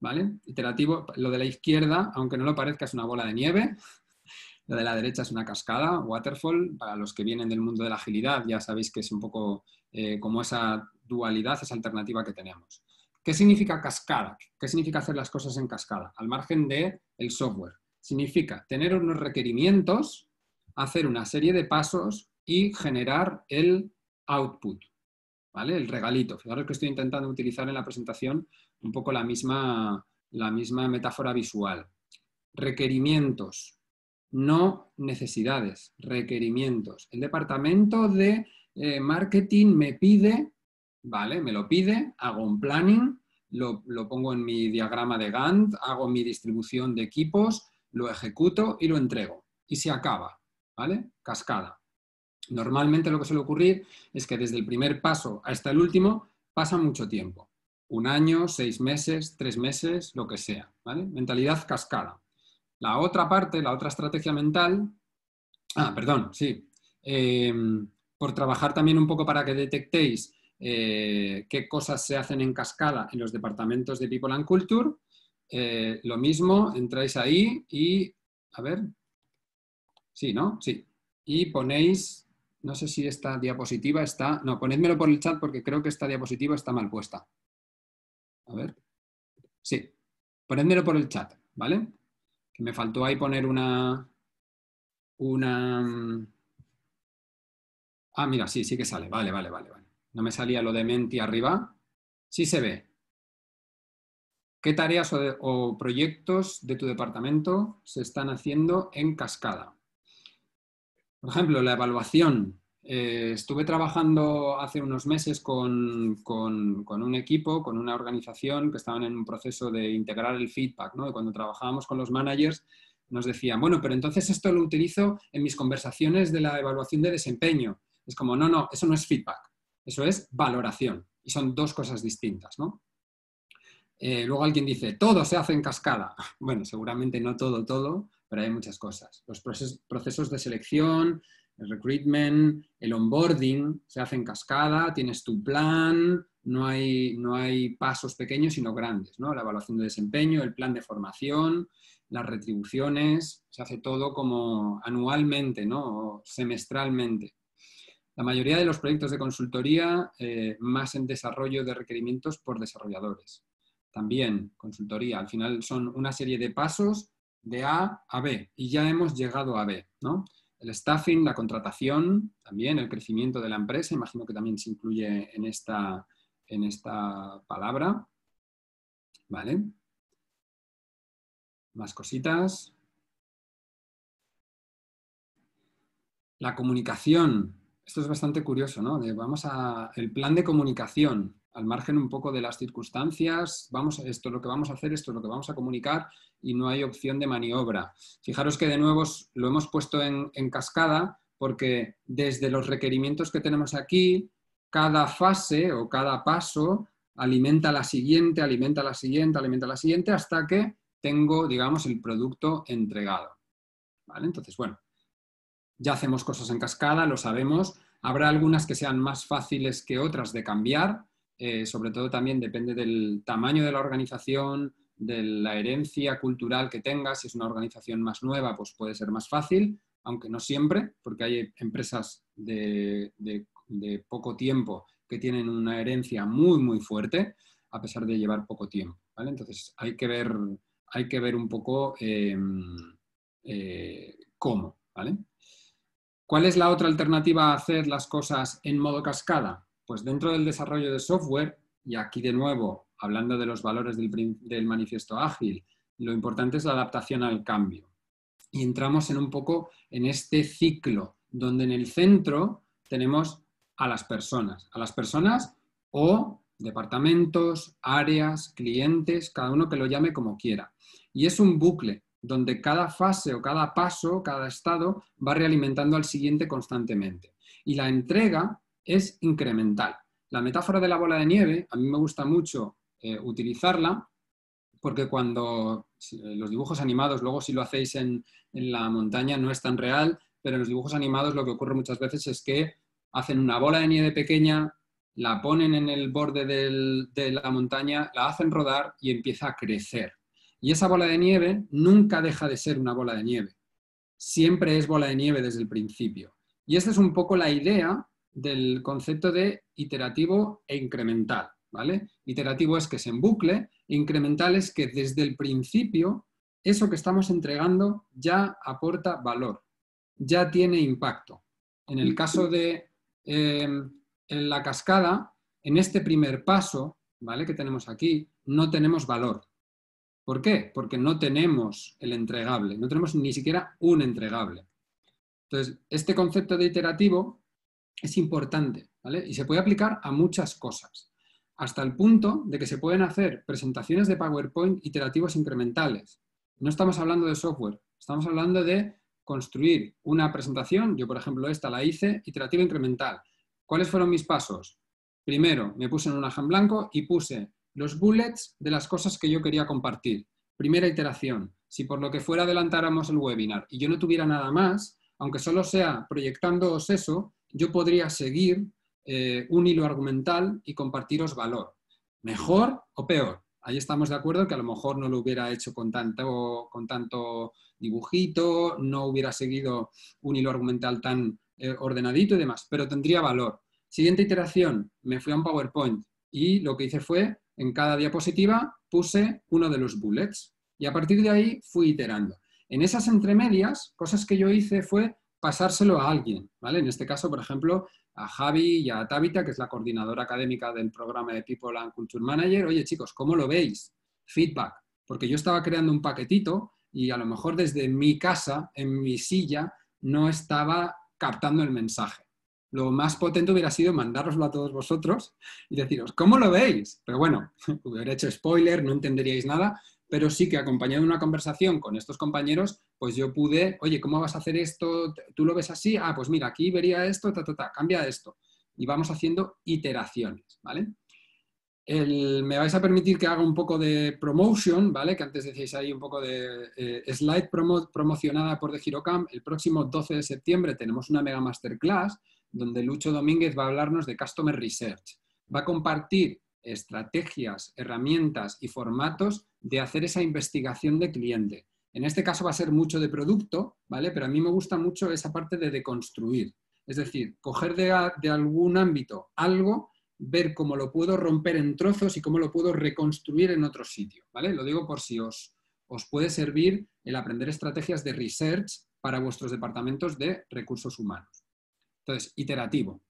¿vale? Iterativo, lo de la izquierda, aunque no lo parezca, es una bola de nieve. Lo de la derecha es una cascada, waterfall. Para los que vienen del mundo de la agilidad, ya sabéis que es un poco eh, como esa dualidad, esa alternativa que tenemos. ¿Qué significa cascada? ¿Qué significa hacer las cosas en cascada? Al margen del el software. Significa tener unos requerimientos, hacer una serie de pasos y generar el output, ¿vale? El regalito. Fijaros que estoy intentando utilizar en la presentación un poco la misma, la misma metáfora visual. Requerimientos, no necesidades, requerimientos. El departamento de eh, marketing me pide, ¿vale? Me lo pide, hago un planning, lo, lo pongo en mi diagrama de Gantt, hago mi distribución de equipos, lo ejecuto y lo entrego. Y se acaba, ¿vale? Cascada. Normalmente lo que suele ocurrir es que desde el primer paso hasta el último pasa mucho tiempo un año, seis meses, tres meses, lo que sea. Mentalidad cascada. La otra parte, la otra estrategia mental, ah, perdón, sí, em, por trabajar también un poco para que detectéis eh, qué cosas se hacen en cascada en los departamentos de People and Culture, eh, lo mismo, entráis ahí y, a ver, sí, ¿no? Sí. Y ponéis, no sé si esta diapositiva está, no, ponedmelo por el chat porque creo que esta diapositiva está mal puesta. A ver. Sí. Ponedmelo por el chat, ¿vale? Me faltó ahí poner una... Una... Mm, ah, mira, sí, sí que sale. Vale, vale, vale, vale. No me salía lo de Menti arriba. Sí se ve. ¿Qué tareas o proyectos de tu departamento se están haciendo en cascada? Por ejemplo, la evaluación eh, estuve trabajando hace unos meses con, un equipo, con una organización que estaban en un proceso de integrar el feedback, ¿no? Y cuando trabajábamos con los managers nos decían, bueno, pero entonces esto lo utilizo en mis conversaciones de la evaluación de desempeño. Es como, no, no, eso no es feedback, eso es valoración. Y son dos cosas distintas, ¿no? Eh, luego alguien dice, todo se hace en cascada. [laughs] Bueno, seguramente no todo, todo, pero hay muchas cosas. Los procesos de selección, el recruitment, el onboarding, se hace en cascada, tienes tu plan, no hay, no hay pasos pequeños sino grandes, ¿no? La evaluación de desempeño, el plan de formación, las retribuciones, se hace todo como anualmente, ¿no? O semestralmente. La mayoría de los proyectos de consultoría eh, más en desarrollo de requerimientos por desarrolladores. También consultoría, al final son una serie de pasos de A a B y ya hemos llegado a B, ¿no? El staffing, la contratación, también el crecimiento de la empresa, imagino que también se incluye en esta, en esta palabra. ¿Vale? Más cositas. La comunicación. Esto es bastante curioso, ¿no? vamos a el plan de comunicación al margen un poco de las circunstancias, vamos, esto es lo que vamos a hacer, esto es lo que vamos a comunicar y no hay opción de maniobra. Fijaros que de nuevo lo hemos puesto en, cascada porque desde los requerimientos que tenemos aquí, cada fase o cada paso alimenta la siguiente, alimenta la siguiente, alimenta la siguiente, hasta que tengo, digamos, el producto entregado. ¿Vale? Entonces, bueno, ya hacemos cosas en cascada, lo sabemos. Habrá algunas que sean más fáciles que otras de cambiar, eh, sobre todo también depende del tamaño de la organización, de la herencia cultural que tenga. Si es una organización más nueva, pues puede ser más fácil, aunque no siempre, porque hay empresas de, poco tiempo que tienen una herencia muy, muy fuerte, a pesar de llevar poco tiempo. Entonces, hay que ver, hay que ver un poco em, eh, cómo. ¿Cuál es la otra alternativa a hacer las cosas en modo cascada? Pues dentro del desarrollo de software, y aquí de nuevo, hablando de los valores del, manifiesto ágil, lo importante es la adaptación al cambio. Y entramos en un poco en este ciclo, donde en el centro tenemos a las personas, a las personas o departamentos, áreas, clientes, cada uno que lo llame como quiera. Y es un bucle donde cada fase o cada paso, cada estado va realimentando al siguiente constantemente. Y la entrega es incremental. La metáfora de la bola de nieve, a mí me gusta mucho eh, utilizarla porque cuando eh, los dibujos animados, luego si lo hacéis en, la montaña no es tan real, pero en los dibujos animados lo que ocurre muchas veces es que hacen una bola de nieve pequeña, la ponen en el borde de la montaña, la hacen rodar y empieza a crecer. Y esa bola de nieve nunca deja de ser una bola de nieve. Siempre es bola de nieve desde el principio. Y esta es un poco la idea del concepto de iterativo e incremental. ¿vale? Iterativo es que es en bucle, incremental es que desde el principio eso que estamos entregando ya aporta valor, ya tiene impacto. En el caso de em, en la cascada, en este primer paso ¿vale? que tenemos aquí, no tenemos valor. ¿Por qué? Porque no tenemos el entregable, no tenemos ni siquiera un entregable. Entonces, este concepto de iterativo es importante, ¿vale? Y se puede aplicar a muchas cosas, hasta el punto de que se pueden hacer presentaciones de PowerPoint iterativos incrementales. No estamos hablando de software, estamos hablando de construir una presentación, yo por ejemplo esta la hice, iterativa incremental. ¿Cuáles fueron mis pasos? Primero, me puse en un en blanco y puse los bullets de las cosas que yo quería compartir. Primera iteración. Si por lo que fuera adelantáramos el webinar y yo no tuviera nada más, aunque solo sea proyectándoos eso, yo podría seguir eh, un hilo argumental y compartiros valor. ¿Mejor o peor? Ahí estamos de acuerdo que a lo mejor no lo hubiera hecho con tanto, con tanto dibujito, no hubiera seguido un hilo argumental tan eh, ordenadito y demás, pero tendría valor. Siguiente iteración, me fui a un PowerPoint y lo que hice fue, en cada diapositiva puse uno de los bullets y a partir de ahí fui iterando. En esas entremedias, cosas que yo hice fue pasárselo a alguien, ¿vale? En este caso, por ejemplo, a Javi y a Tabita, que es la coordinadora académica del programa de People and Culture Manager. Oye, chicos, ¿cómo lo veis? Feedback. Porque yo estaba creando un paquetito y a lo mejor desde mi casa, en mi silla, no estaba captando el mensaje. Lo más potente hubiera sido mandároslo a todos vosotros y deciros, ¿cómo lo veis? Pero bueno, [laughs] hubiera hecho spoiler, no entenderíais nada, pero sí que acompañado de una conversación con estos compañeros, pues yo pude, oye, ¿cómo vas a hacer esto? ¿Tú lo ves así? Ah, pues mira, aquí vería esto, ta, ta, ta, cambia esto. Y vamos haciendo iteraciones, ¿vale? me vais a permitir que haga un poco de promotion, ¿vale? Que antes decíais ahí un poco de eh, slide promocionada por The Girocamp. El próximo 12 de septiembre tenemos una mega masterclass donde Lucho Domínguez va a hablarnos de Customer Research. Va a compartir estrategias, herramientas y formatos de hacer esa investigación de cliente. En este caso va a ser mucho de producto, ¿vale? Pero a mí me gusta mucho esa parte de deconstruir. Es decir, coger de, de algún ámbito algo ver cómo lo puedo romper en trozos y cómo lo puedo reconstruir en otro sitio, ¿vale? Lo digo por si os, os puede servir el aprender estrategias de research para vuestros departamentos de recursos humanos. Entonces, iterativo.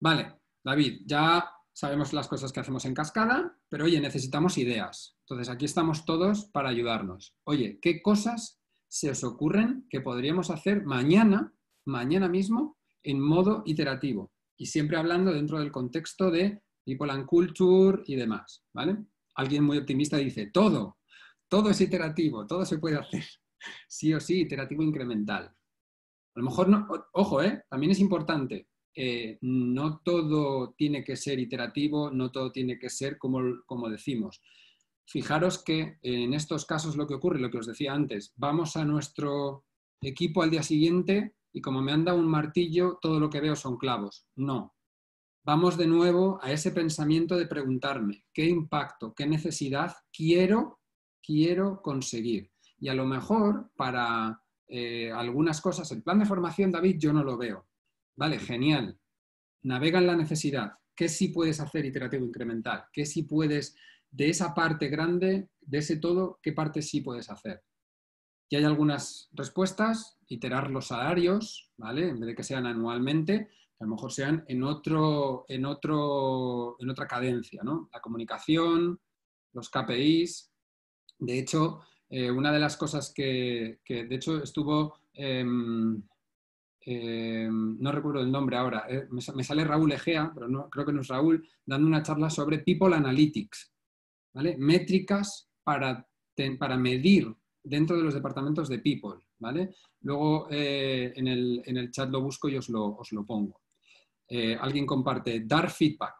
Vale, David, ya sabemos las cosas que hacemos en cascada, pero oye, necesitamos ideas. Entonces, aquí estamos todos para ayudarnos. Oye, ¿qué cosas se os ocurren que podríamos hacer mañana, mañana mismo, en modo iterativo? y siempre hablando dentro del contexto de people and culture y demás, ¿vale? Alguien muy optimista dice, todo, todo es iterativo, todo se puede hacer, sí o sí, iterativo incremental. A lo mejor, no, ojo, ¿eh? también es importante, eh, no todo tiene que ser iterativo, no todo tiene que ser como, decimos. Fijaros que en estos casos lo que ocurre, lo que os decía antes, vamos a nuestro equipo al día siguiente y como me han dado un martillo, todo lo que veo son clavos. No. Vamos de nuevo a ese pensamiento de preguntarme qué impacto, qué necesidad quiero, quiero conseguir. Y a lo mejor para eh, algunas cosas, el plan de formación, David, yo no lo veo. Vale, genial. Navega en la necesidad. ¿Qué sí puedes hacer iterativo incremental? ¿Qué sí puedes, de esa parte grande, de ese todo, qué parte sí puedes hacer? Y hay algunas respuestas, iterar los salarios, ¿vale? En vez de que sean anualmente, a lo mejor sean en, otro, en, otro, en otra cadencia, ¿no? La comunicación, los KPIs. De hecho, eh, una de las cosas que, de hecho estuvo, em, em, no recuerdo el nombre ahora, eh, me, sale Raúl Egea, pero no, creo que no es Raúl, dando una charla sobre People Analytics, ¿vale? Métricas para, para medir dentro de los departamentos de People, ¿vale? Luego eh, en, el, chat lo busco y os lo, pongo. Eh, alguien comparte, dar feedback,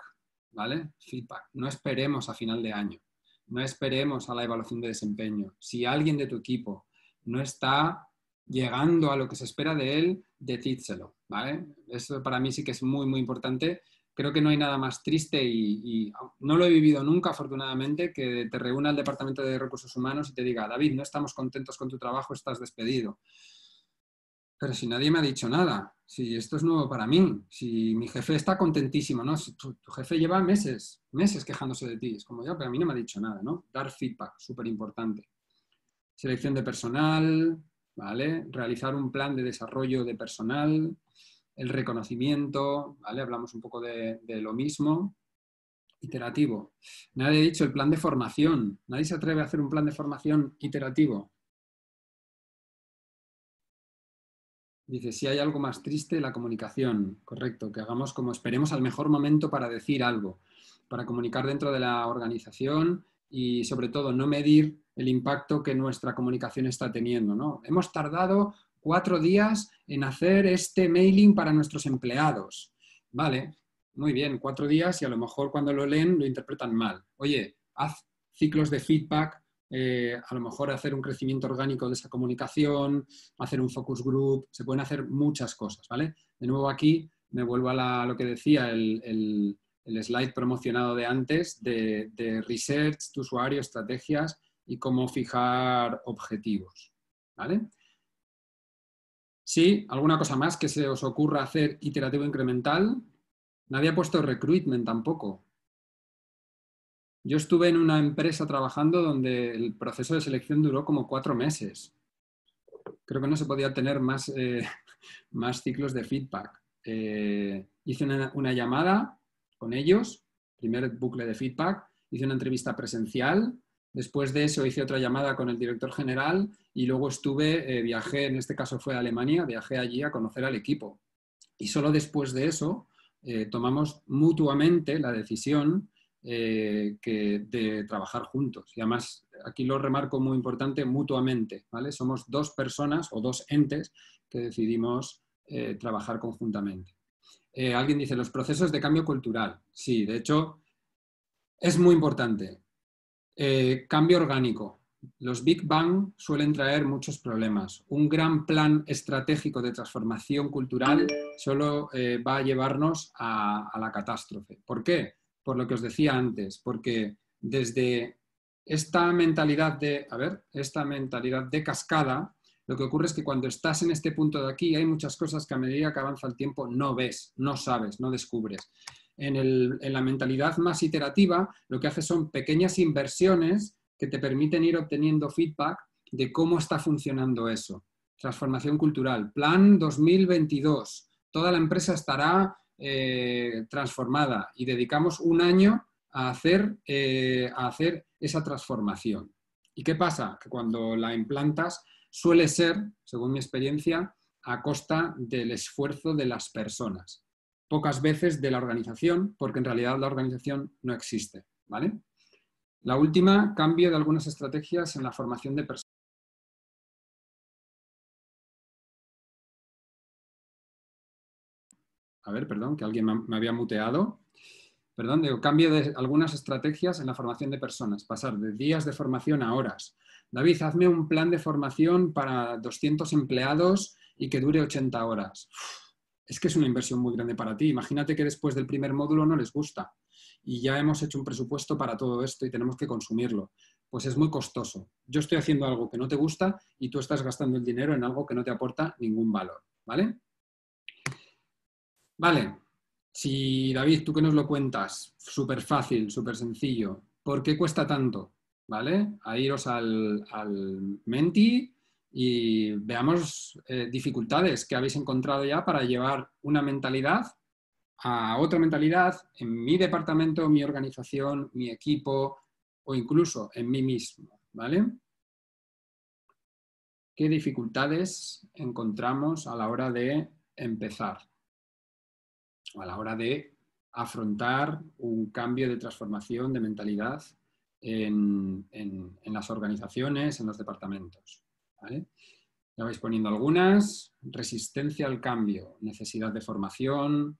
¿vale? Feedback. No esperemos a final de año, no esperemos a la evaluación de desempeño. Si alguien de tu equipo no está llegando a lo que se espera de él, decídselo, ¿vale? Eso para mí sí que es muy, muy importante creo que no hay nada más triste y, no lo he vivido nunca, afortunadamente, que te reúna el Departamento de Recursos Humanos y te diga, David, no estamos contentos con tu trabajo, estás despedido. Pero si nadie me ha dicho nada, si esto es nuevo para mí, si mi jefe está contentísimo, ¿no? Si tu, jefe lleva meses, meses quejándose de ti, es como ya, pero a mí no me ha dicho nada, ¿no? Dar feedback, súper importante. Selección de personal, ¿vale? Realizar un plan de desarrollo de personal, el reconocimiento, ¿vale? Hablamos un poco de, lo mismo. Iterativo. Nadie ha dicho el plan de formación. Nadie se atreve a hacer un plan de formación iterativo. Dice, si hay algo más triste, la comunicación. Correcto, que hagamos como esperemos al mejor momento para decir algo, para comunicar dentro de la organización y sobre todo no medir el impacto que nuestra comunicación está teniendo. ¿no? Hemos tardado cuatro días en hacer este mailing para nuestros empleados. Vale, muy bien, cuatro días y a lo mejor cuando lo leen lo interpretan mal. Oye, haz ciclos de feedback, eh, a lo mejor hacer un crecimiento orgánico de esa comunicación, hacer un focus group, se pueden hacer muchas cosas, ¿vale? De nuevo aquí me vuelvo a lo que decía el, slide promocionado de antes de, research de usuario, estrategias y cómo fijar objetivos, ¿vale? Sí, ¿alguna cosa más que se os ocurra hacer iterativo incremental? Nadie ha puesto recruitment tampoco. Yo estuve en una empresa trabajando donde el proceso de selección duró como cuatro meses. Creo que no se podía tener más, eh, [laughs] más ciclos de feedback. Eh, hice una, llamada con ellos, primer bucle de feedback, hice una entrevista presencial, Después de eso hice otra llamada con el director general y luego estuve, eh, viajé, en este caso fue a Alemania, viajé allí a conocer al equipo. Y solo después de eso eh, tomamos mutuamente la decisión eh, de trabajar juntos. Y además, aquí lo remarco muy importante, mutuamente. ¿vale? Somos dos personas o dos entes que decidimos trabajar conjuntamente. Alguien dice, los procesos de cambio cultural. Sí, de hecho, Es muy importante. Eh, cambio orgánico. Los Big Bang suelen traer muchos problemas. Un gran plan estratégico de transformación cultural solo eh, va a llevarnos a, a la catástrofe. ¿Por qué? Por lo que os decía antes, porque desde esta mentalidad de, a ver, esta mentalidad de cascada, lo que ocurre es que cuando estás en este punto de aquí hay muchas cosas que a medida que avanza el tiempo no ves, no sabes, no descubres. En, la mentalidad más iterativa lo que hace son pequeñas inversiones que te permiten ir obteniendo feedback de cómo está funcionando eso. Transformación cultural. Plan 2022. Toda la empresa estará eh, transformada y dedicamos un año a hacer, eh, a hacer esa transformación. ¿Y qué pasa? Que cuando la implantas suele ser, según mi experiencia, a costa del esfuerzo de las personas. Pocas veces de la organización, porque en realidad la organización no existe. ¿vale? La última, cambio de algunas estrategias en la formación de personas. A ver, perdón, que alguien me había muteado perdón, de cambio de algunas estrategias en la formación de personas, pasar de días de formación a horas. David, hazme un plan de formación para 200 empleados y que dure 80 horas. Es que es una inversión muy grande para ti. Imagínate que después del primer módulo no les gusta y ya hemos hecho un presupuesto para todo esto y tenemos que consumirlo. Pues es muy costoso. Yo estoy haciendo algo que no te gusta y tú estás gastando el dinero en algo que no te aporta ningún valor. ¿Vale? Vale, si, David, tú que nos lo cuentas, súper fácil, súper sencillo, ¿por qué cuesta tanto? A iros al, Menti y veamos eh, dificultades que habéis encontrado ya para llevar una mentalidad a otra mentalidad en mi departamento, mi organización, mi equipo o incluso en mí mismo. ¿Vale? ¿Qué dificultades encontramos a la hora de empezar? a la hora de afrontar un cambio de transformación de mentalidad en, las organizaciones, en los departamentos. Ya vais poniendo algunas. Resistencia al cambio, necesidad de formación,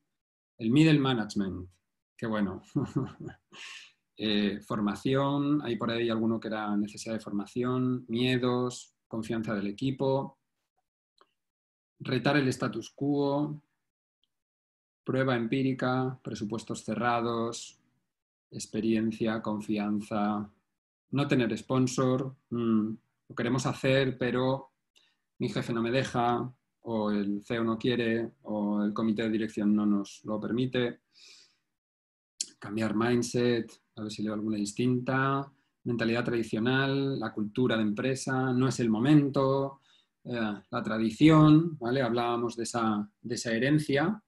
el middle management, qué bueno. [laughs] Eh, formación, hay por ahí alguno que era necesidad de formación, miedos, confianza del equipo, retar el status quo, Prueba empírica, presupuestos cerrados, experiencia, confianza, no tener sponsor, mm, lo queremos hacer, pero mi jefe no me deja, o el CEO no quiere, o el comité de dirección no nos lo permite. Cambiar mindset, a ver si leo alguna distinta. Mentalidad tradicional, la cultura de empresa, no es el momento, eh, la tradición, ¿vale? Hablábamos de esa, de esa herencia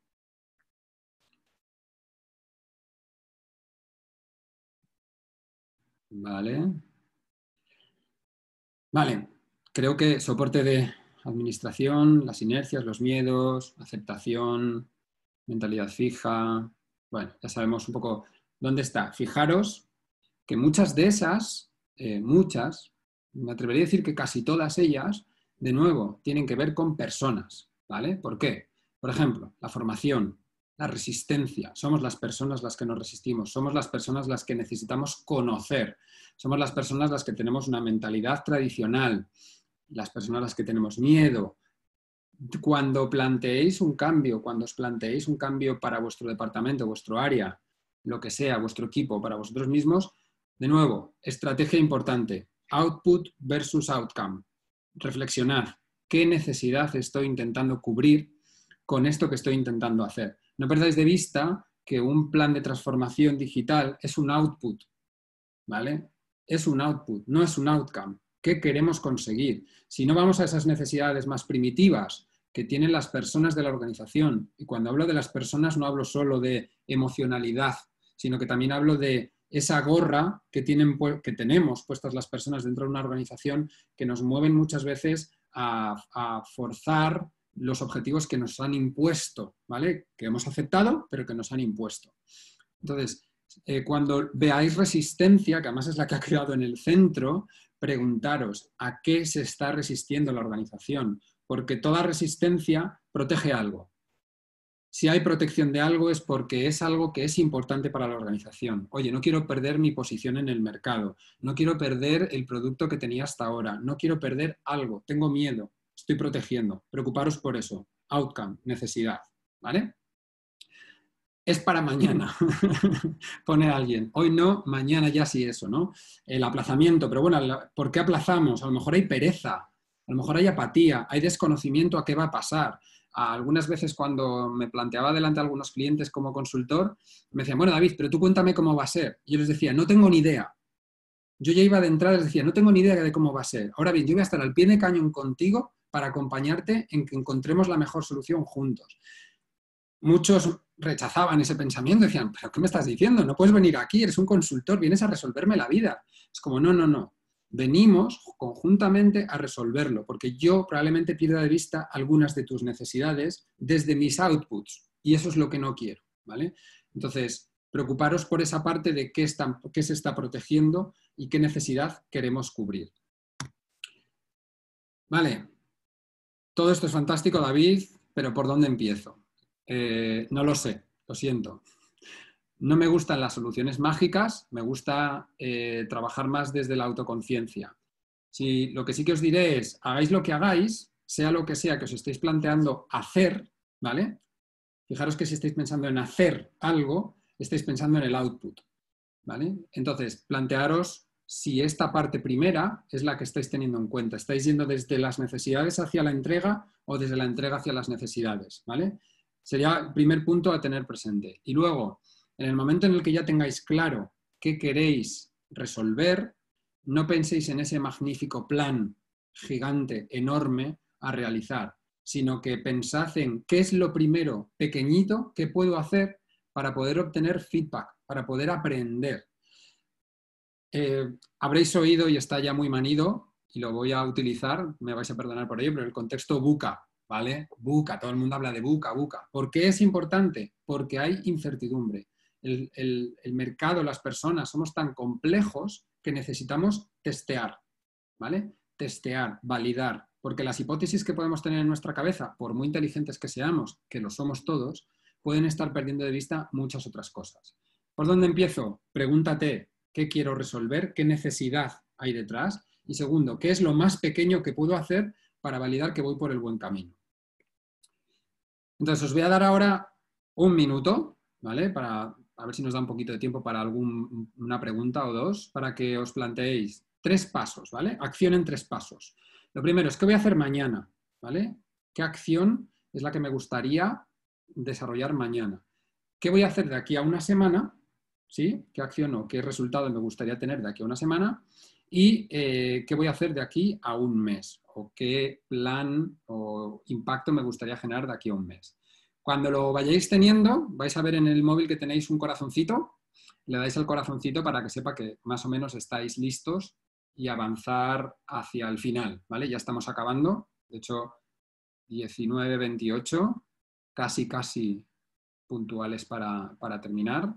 Vale. Vale, creo que soporte de administración, las inercias, los miedos, aceptación, mentalidad fija. Bueno, ya sabemos un poco dónde está. Fijaros que muchas de esas, eh, muchas, me atrevería a decir que casi todas ellas, de nuevo, tienen que ver con personas. ¿Vale? ¿Por qué? Por ejemplo, la formación, la resistencia. Somos las personas las que nos resistimos, somos las personas las que necesitamos conocer, somos las personas las que tenemos una mentalidad tradicional, las personas las que tenemos miedo. Cuando planteéis un cambio, cuando os planteéis un cambio para vuestro departamento, vuestro área, lo que sea, vuestro equipo, para vosotros mismos, de nuevo, estrategia importante, output versus outcome. Reflexionad, ¿qué necesidad estoy intentando cubrir con esto que estoy intentando hacer? No perdáis de vista que un plan de transformación digital es un output, ¿vale? Es un output, no es un outcome. ¿Qué queremos conseguir? Si no vamos a esas necesidades más primitivas que tienen las personas de la organización, y cuando hablo de las personas no hablo solo de emocionalidad, sino que también hablo de esa gorra que, tienen, que tenemos puestas las personas dentro de una organización que nos mueven muchas veces a, a forzar los objetivos que nos han impuesto, ¿vale? Que hemos aceptado, pero que nos han impuesto. Entonces, eh, cuando veáis resistencia, que además es la que ha creado en el centro, preguntaros a qué se está resistiendo la organización, porque toda resistencia protege algo. Si hay protección de algo es porque es algo que es importante para la organización. Oye, no quiero perder mi posición en el mercado, no quiero perder el producto que tenía hasta ahora, no quiero perder algo, tengo miedo, estoy protegiendo. Preocuparos por eso. Outcome, necesidad. ¿Vale? es para mañana, [laughs] pone alguien. Hoy no, mañana ya sí eso, ¿no? El aplazamiento, pero bueno, ¿por qué aplazamos? A lo mejor hay pereza, a lo mejor hay apatía, hay desconocimiento a qué va a pasar. Algunas veces cuando me planteaba delante a algunos clientes como consultor, me decían, bueno, David, pero tú cuéntame cómo va a ser. Y yo les decía, no tengo ni idea. Yo ya iba de entrada y decía, no tengo ni idea de cómo va a ser. Ahora bien, yo voy a estar al pie de cañón contigo para acompañarte en que encontremos la mejor solución juntos. Muchos rechazaban ese pensamiento, decían, pero ¿qué me estás diciendo? No puedes venir aquí, eres un consultor, vienes a resolverme la vida. Es como, no, no, no. Venimos conjuntamente a resolverlo, porque yo probablemente pierda de vista algunas de tus necesidades desde mis outputs, y eso es lo que no quiero, ¿vale? Entonces, preocuparos por esa parte de qué, se está protegiendo y qué necesidad queremos cubrir. Vale, todo esto es fantástico, David, pero ¿por dónde empiezo? Eh, no lo sé, lo siento. No me gustan las soluciones mágicas, me gusta eh, trabajar más desde la autoconciencia. Si, lo que sí que os diré es, hagáis lo que hagáis, sea lo que sea que os estéis planteando hacer, ¿vale? Fijaros que si estáis pensando en hacer algo, estáis pensando en el output, ¿vale? Entonces, plantearos si esta parte primera es la que estáis teniendo en cuenta. ¿Estáis yendo desde las necesidades hacia la entrega o desde la entrega hacia las necesidades, ¿vale? Sería el primer punto a tener presente. Y luego, en el momento en el que ya tengáis claro qué queréis resolver, no penséis en ese magnífico plan gigante, enorme, a realizar, sino que pensad en qué es lo primero pequeñito que puedo hacer para poder obtener feedback, para poder aprender. Eh, habréis oído y está ya muy manido, y lo voy a utilizar, me vais a perdonar por ello, pero el contexto buca, ¿vale? Buca, todo el mundo habla de buca, buca. ¿Por qué es importante? Porque hay incertidumbre. El, el, mercado, las personas, somos tan complejos que necesitamos testear, ¿vale? Testear, validar, porque las hipótesis que podemos tener en nuestra cabeza, por muy inteligentes que seamos, que lo somos todos, pueden estar perdiendo de vista muchas otras cosas. ¿Por dónde empiezo? Pregúntate qué quiero resolver, qué necesidad hay detrás y segundo, qué es lo más pequeño que puedo hacer para validar que voy por el buen camino. Entonces, os voy a dar ahora un minuto, ¿vale? Para a ver si nos da un poquito de tiempo para alguna pregunta o dos, para que os planteéis tres pasos, ¿vale? Acción en tres pasos. Lo primero es, ¿qué voy a hacer mañana? ¿Vale? ¿Qué acción es la que me gustaría desarrollar mañana? ¿Qué voy a hacer de aquí a una semana? ¿Sí? ¿Qué acción o qué resultado me gustaría tener de aquí a una semana? ¿Y eh, qué voy a hacer de aquí a un mes? ¿O qué plan o impacto me gustaría generar de aquí a un mes? Cuando lo vayáis teniendo, vais a ver en el móvil que tenéis un corazoncito, le dais al corazoncito para que sepa que más o menos estáis listos y avanzar hacia el final, ¿vale? Ya estamos acabando, de hecho, 19, 28, casi, casi puntuales para, para terminar.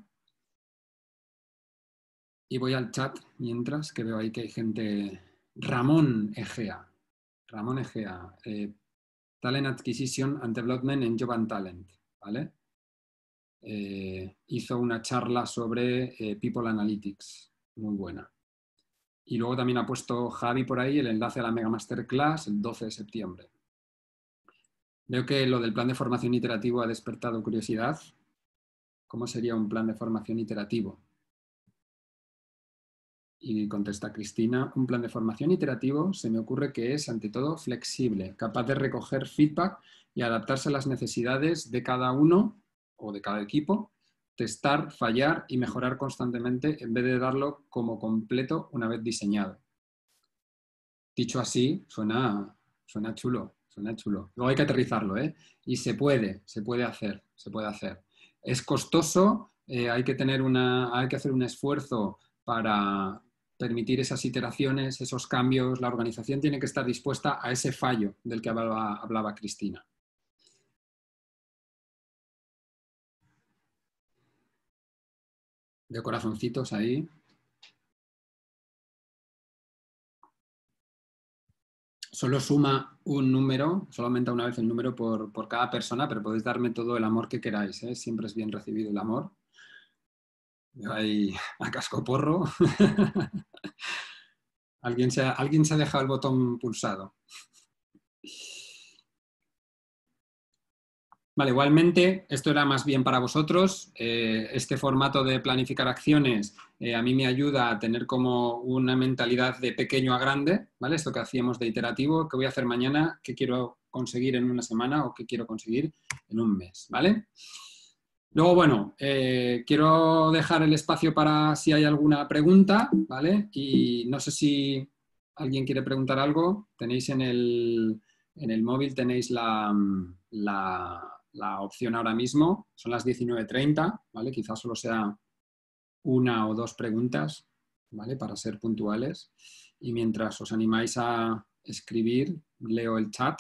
Y voy al chat mientras, que veo ahí que hay gente. Ramón Egea. Ramón Egea. Eh, talent Acquisition and Development en Job Talent. ¿vale? Eh, hizo una charla sobre eh, People Analytics. Muy buena. Y luego también ha puesto Javi por ahí el enlace a la Mega Masterclass el 12 de septiembre. Veo que lo del plan de formación iterativo ha despertado curiosidad. ¿Cómo sería un plan de formación iterativo? Y contesta Cristina, un plan de formación iterativo se me ocurre que es, ante todo, flexible, capaz de recoger feedback y adaptarse a las necesidades de cada uno o de cada equipo, testar, fallar y mejorar constantemente en vez de darlo como completo una vez diseñado. Dicho así, suena, suena chulo, suena. Luego hay que aterrizarlo, ¿eh? Y se puede, se puede hacer, se puede hacer. Es costoso, eh, hay, que tener una, hay que hacer un esfuerzo para, permitir esas iteraciones, esos cambios, la organización tiene que estar dispuesta a ese fallo del que hablaba, Cristina. De corazoncitos ahí. Solo suma un número, solo aumenta una vez el número por, cada persona, pero podéis darme todo el amor que queráis. ¿eh? Siempre es bien recibido el amor. Ahí a casco porro. [laughs] ¿Alguien, se alguien se ha dejado el botón pulsado. Igualmente, esto era más bien para vosotros. Eh, este formato de planificar acciones eh, a mí me ayuda a tener como una mentalidad de pequeño a grande, ¿vale? Esto que hacíamos de iterativo, ¿qué voy a hacer mañana? ¿Qué quiero conseguir en una semana o qué quiero conseguir en un mes, ¿vale? Luego, bueno, eh, quiero dejar el espacio para si hay alguna pregunta, ¿vale? Y no sé si alguien quiere preguntar algo. Tenéis en el, en el móvil, tenéis la la opción ahora mismo. Son las 19.30, ¿vale? Quizás solo sea una o dos preguntas, ¿vale? Para ser puntuales. Y mientras os animáis a escribir, leo el chat.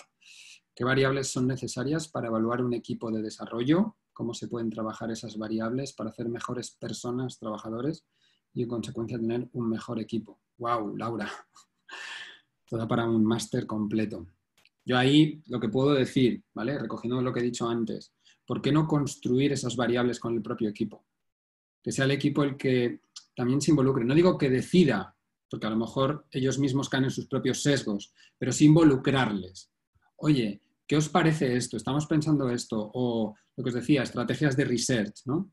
¿Qué variables son necesarias para evaluar un equipo de desarrollo? ¿Cómo se pueden trabajar esas variables para hacer mejores personas, trabajadores y en consecuencia tener un mejor equipo? ¡Wow, Laura! [laughs] Toda para un máster completo. Yo ahí lo que puedo decir, ¿vale? Recogiendo lo que he dicho antes, ¿por qué no construir esas variables con el propio equipo? Que sea el equipo el que también se involucre. No digo que decida, porque a lo mejor ellos mismos caen en sus propios sesgos, pero sí involucrarles. Oye, ¿qué os parece esto? ¿Estamos pensando esto? O lo que os decía, estrategias de research, ¿no?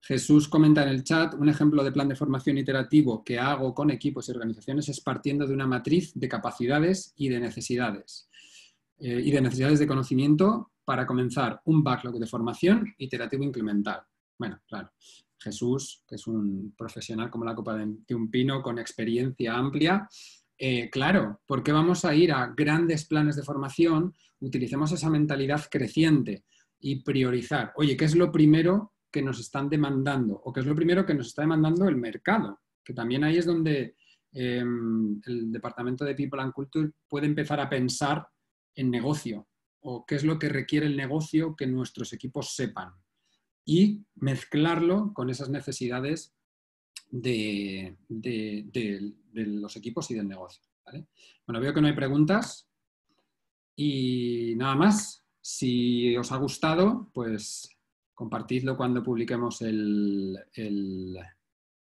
Jesús comenta en el chat, un ejemplo de plan de formación iterativo que hago con equipos y organizaciones es partiendo de una matriz de capacidades y de necesidades. Eh, y de necesidades de conocimiento para comenzar un backlog de formación iterativo incremental. Bueno, claro, Jesús, que es un profesional como la copa de un pino, con experiencia amplia, eh, claro, ¿por qué vamos a ir a grandes planes de formación? Utilicemos esa mentalidad creciente y priorizar. Oye, ¿qué es lo primero que nos están demandando? ¿O qué es lo primero que nos está demandando el mercado? Que también ahí es donde em, el Departamento de People and Culture puede empezar a pensar en negocio o qué es lo que requiere el negocio que nuestros equipos sepan y mezclarlo con esas necesidades de, los equipos y del negocio. Bueno, veo que no hay preguntas y nada más. Si os ha gustado, pues compartidlo cuando publiquemos el, el,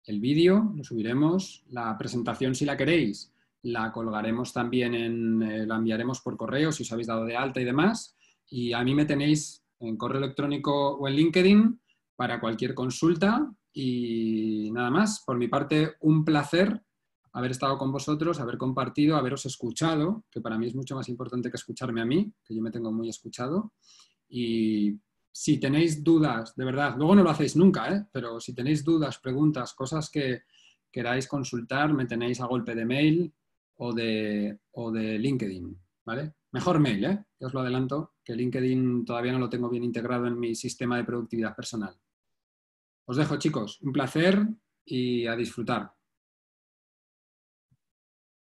el vídeo, lo subiremos. La presentación, si la queréis, la colgaremos también en, eh, la enviaremos por correo si os habéis dado de alta y demás. Y a mí me tenéis en correo electrónico o en LinkedIn para cualquier consulta. Y nada más, por mi parte, un placer haber estado con vosotros, haber compartido, haberos escuchado, que para mí es mucho más importante que escucharme a mí, que yo me tengo muy escuchado. Y si tenéis dudas, de verdad, luego no lo hacéis nunca, ¿eh? pero si tenéis dudas, preguntas, cosas que queráis consultar, me tenéis a golpe de mail o de, o de LinkedIn, ¿vale? Mejor mail, ¿eh? Ya os lo adelanto, que LinkedIn todavía no lo tengo bien integrado en mi sistema de productividad personal. Os dejo, chicos. Un placer y a disfrutar.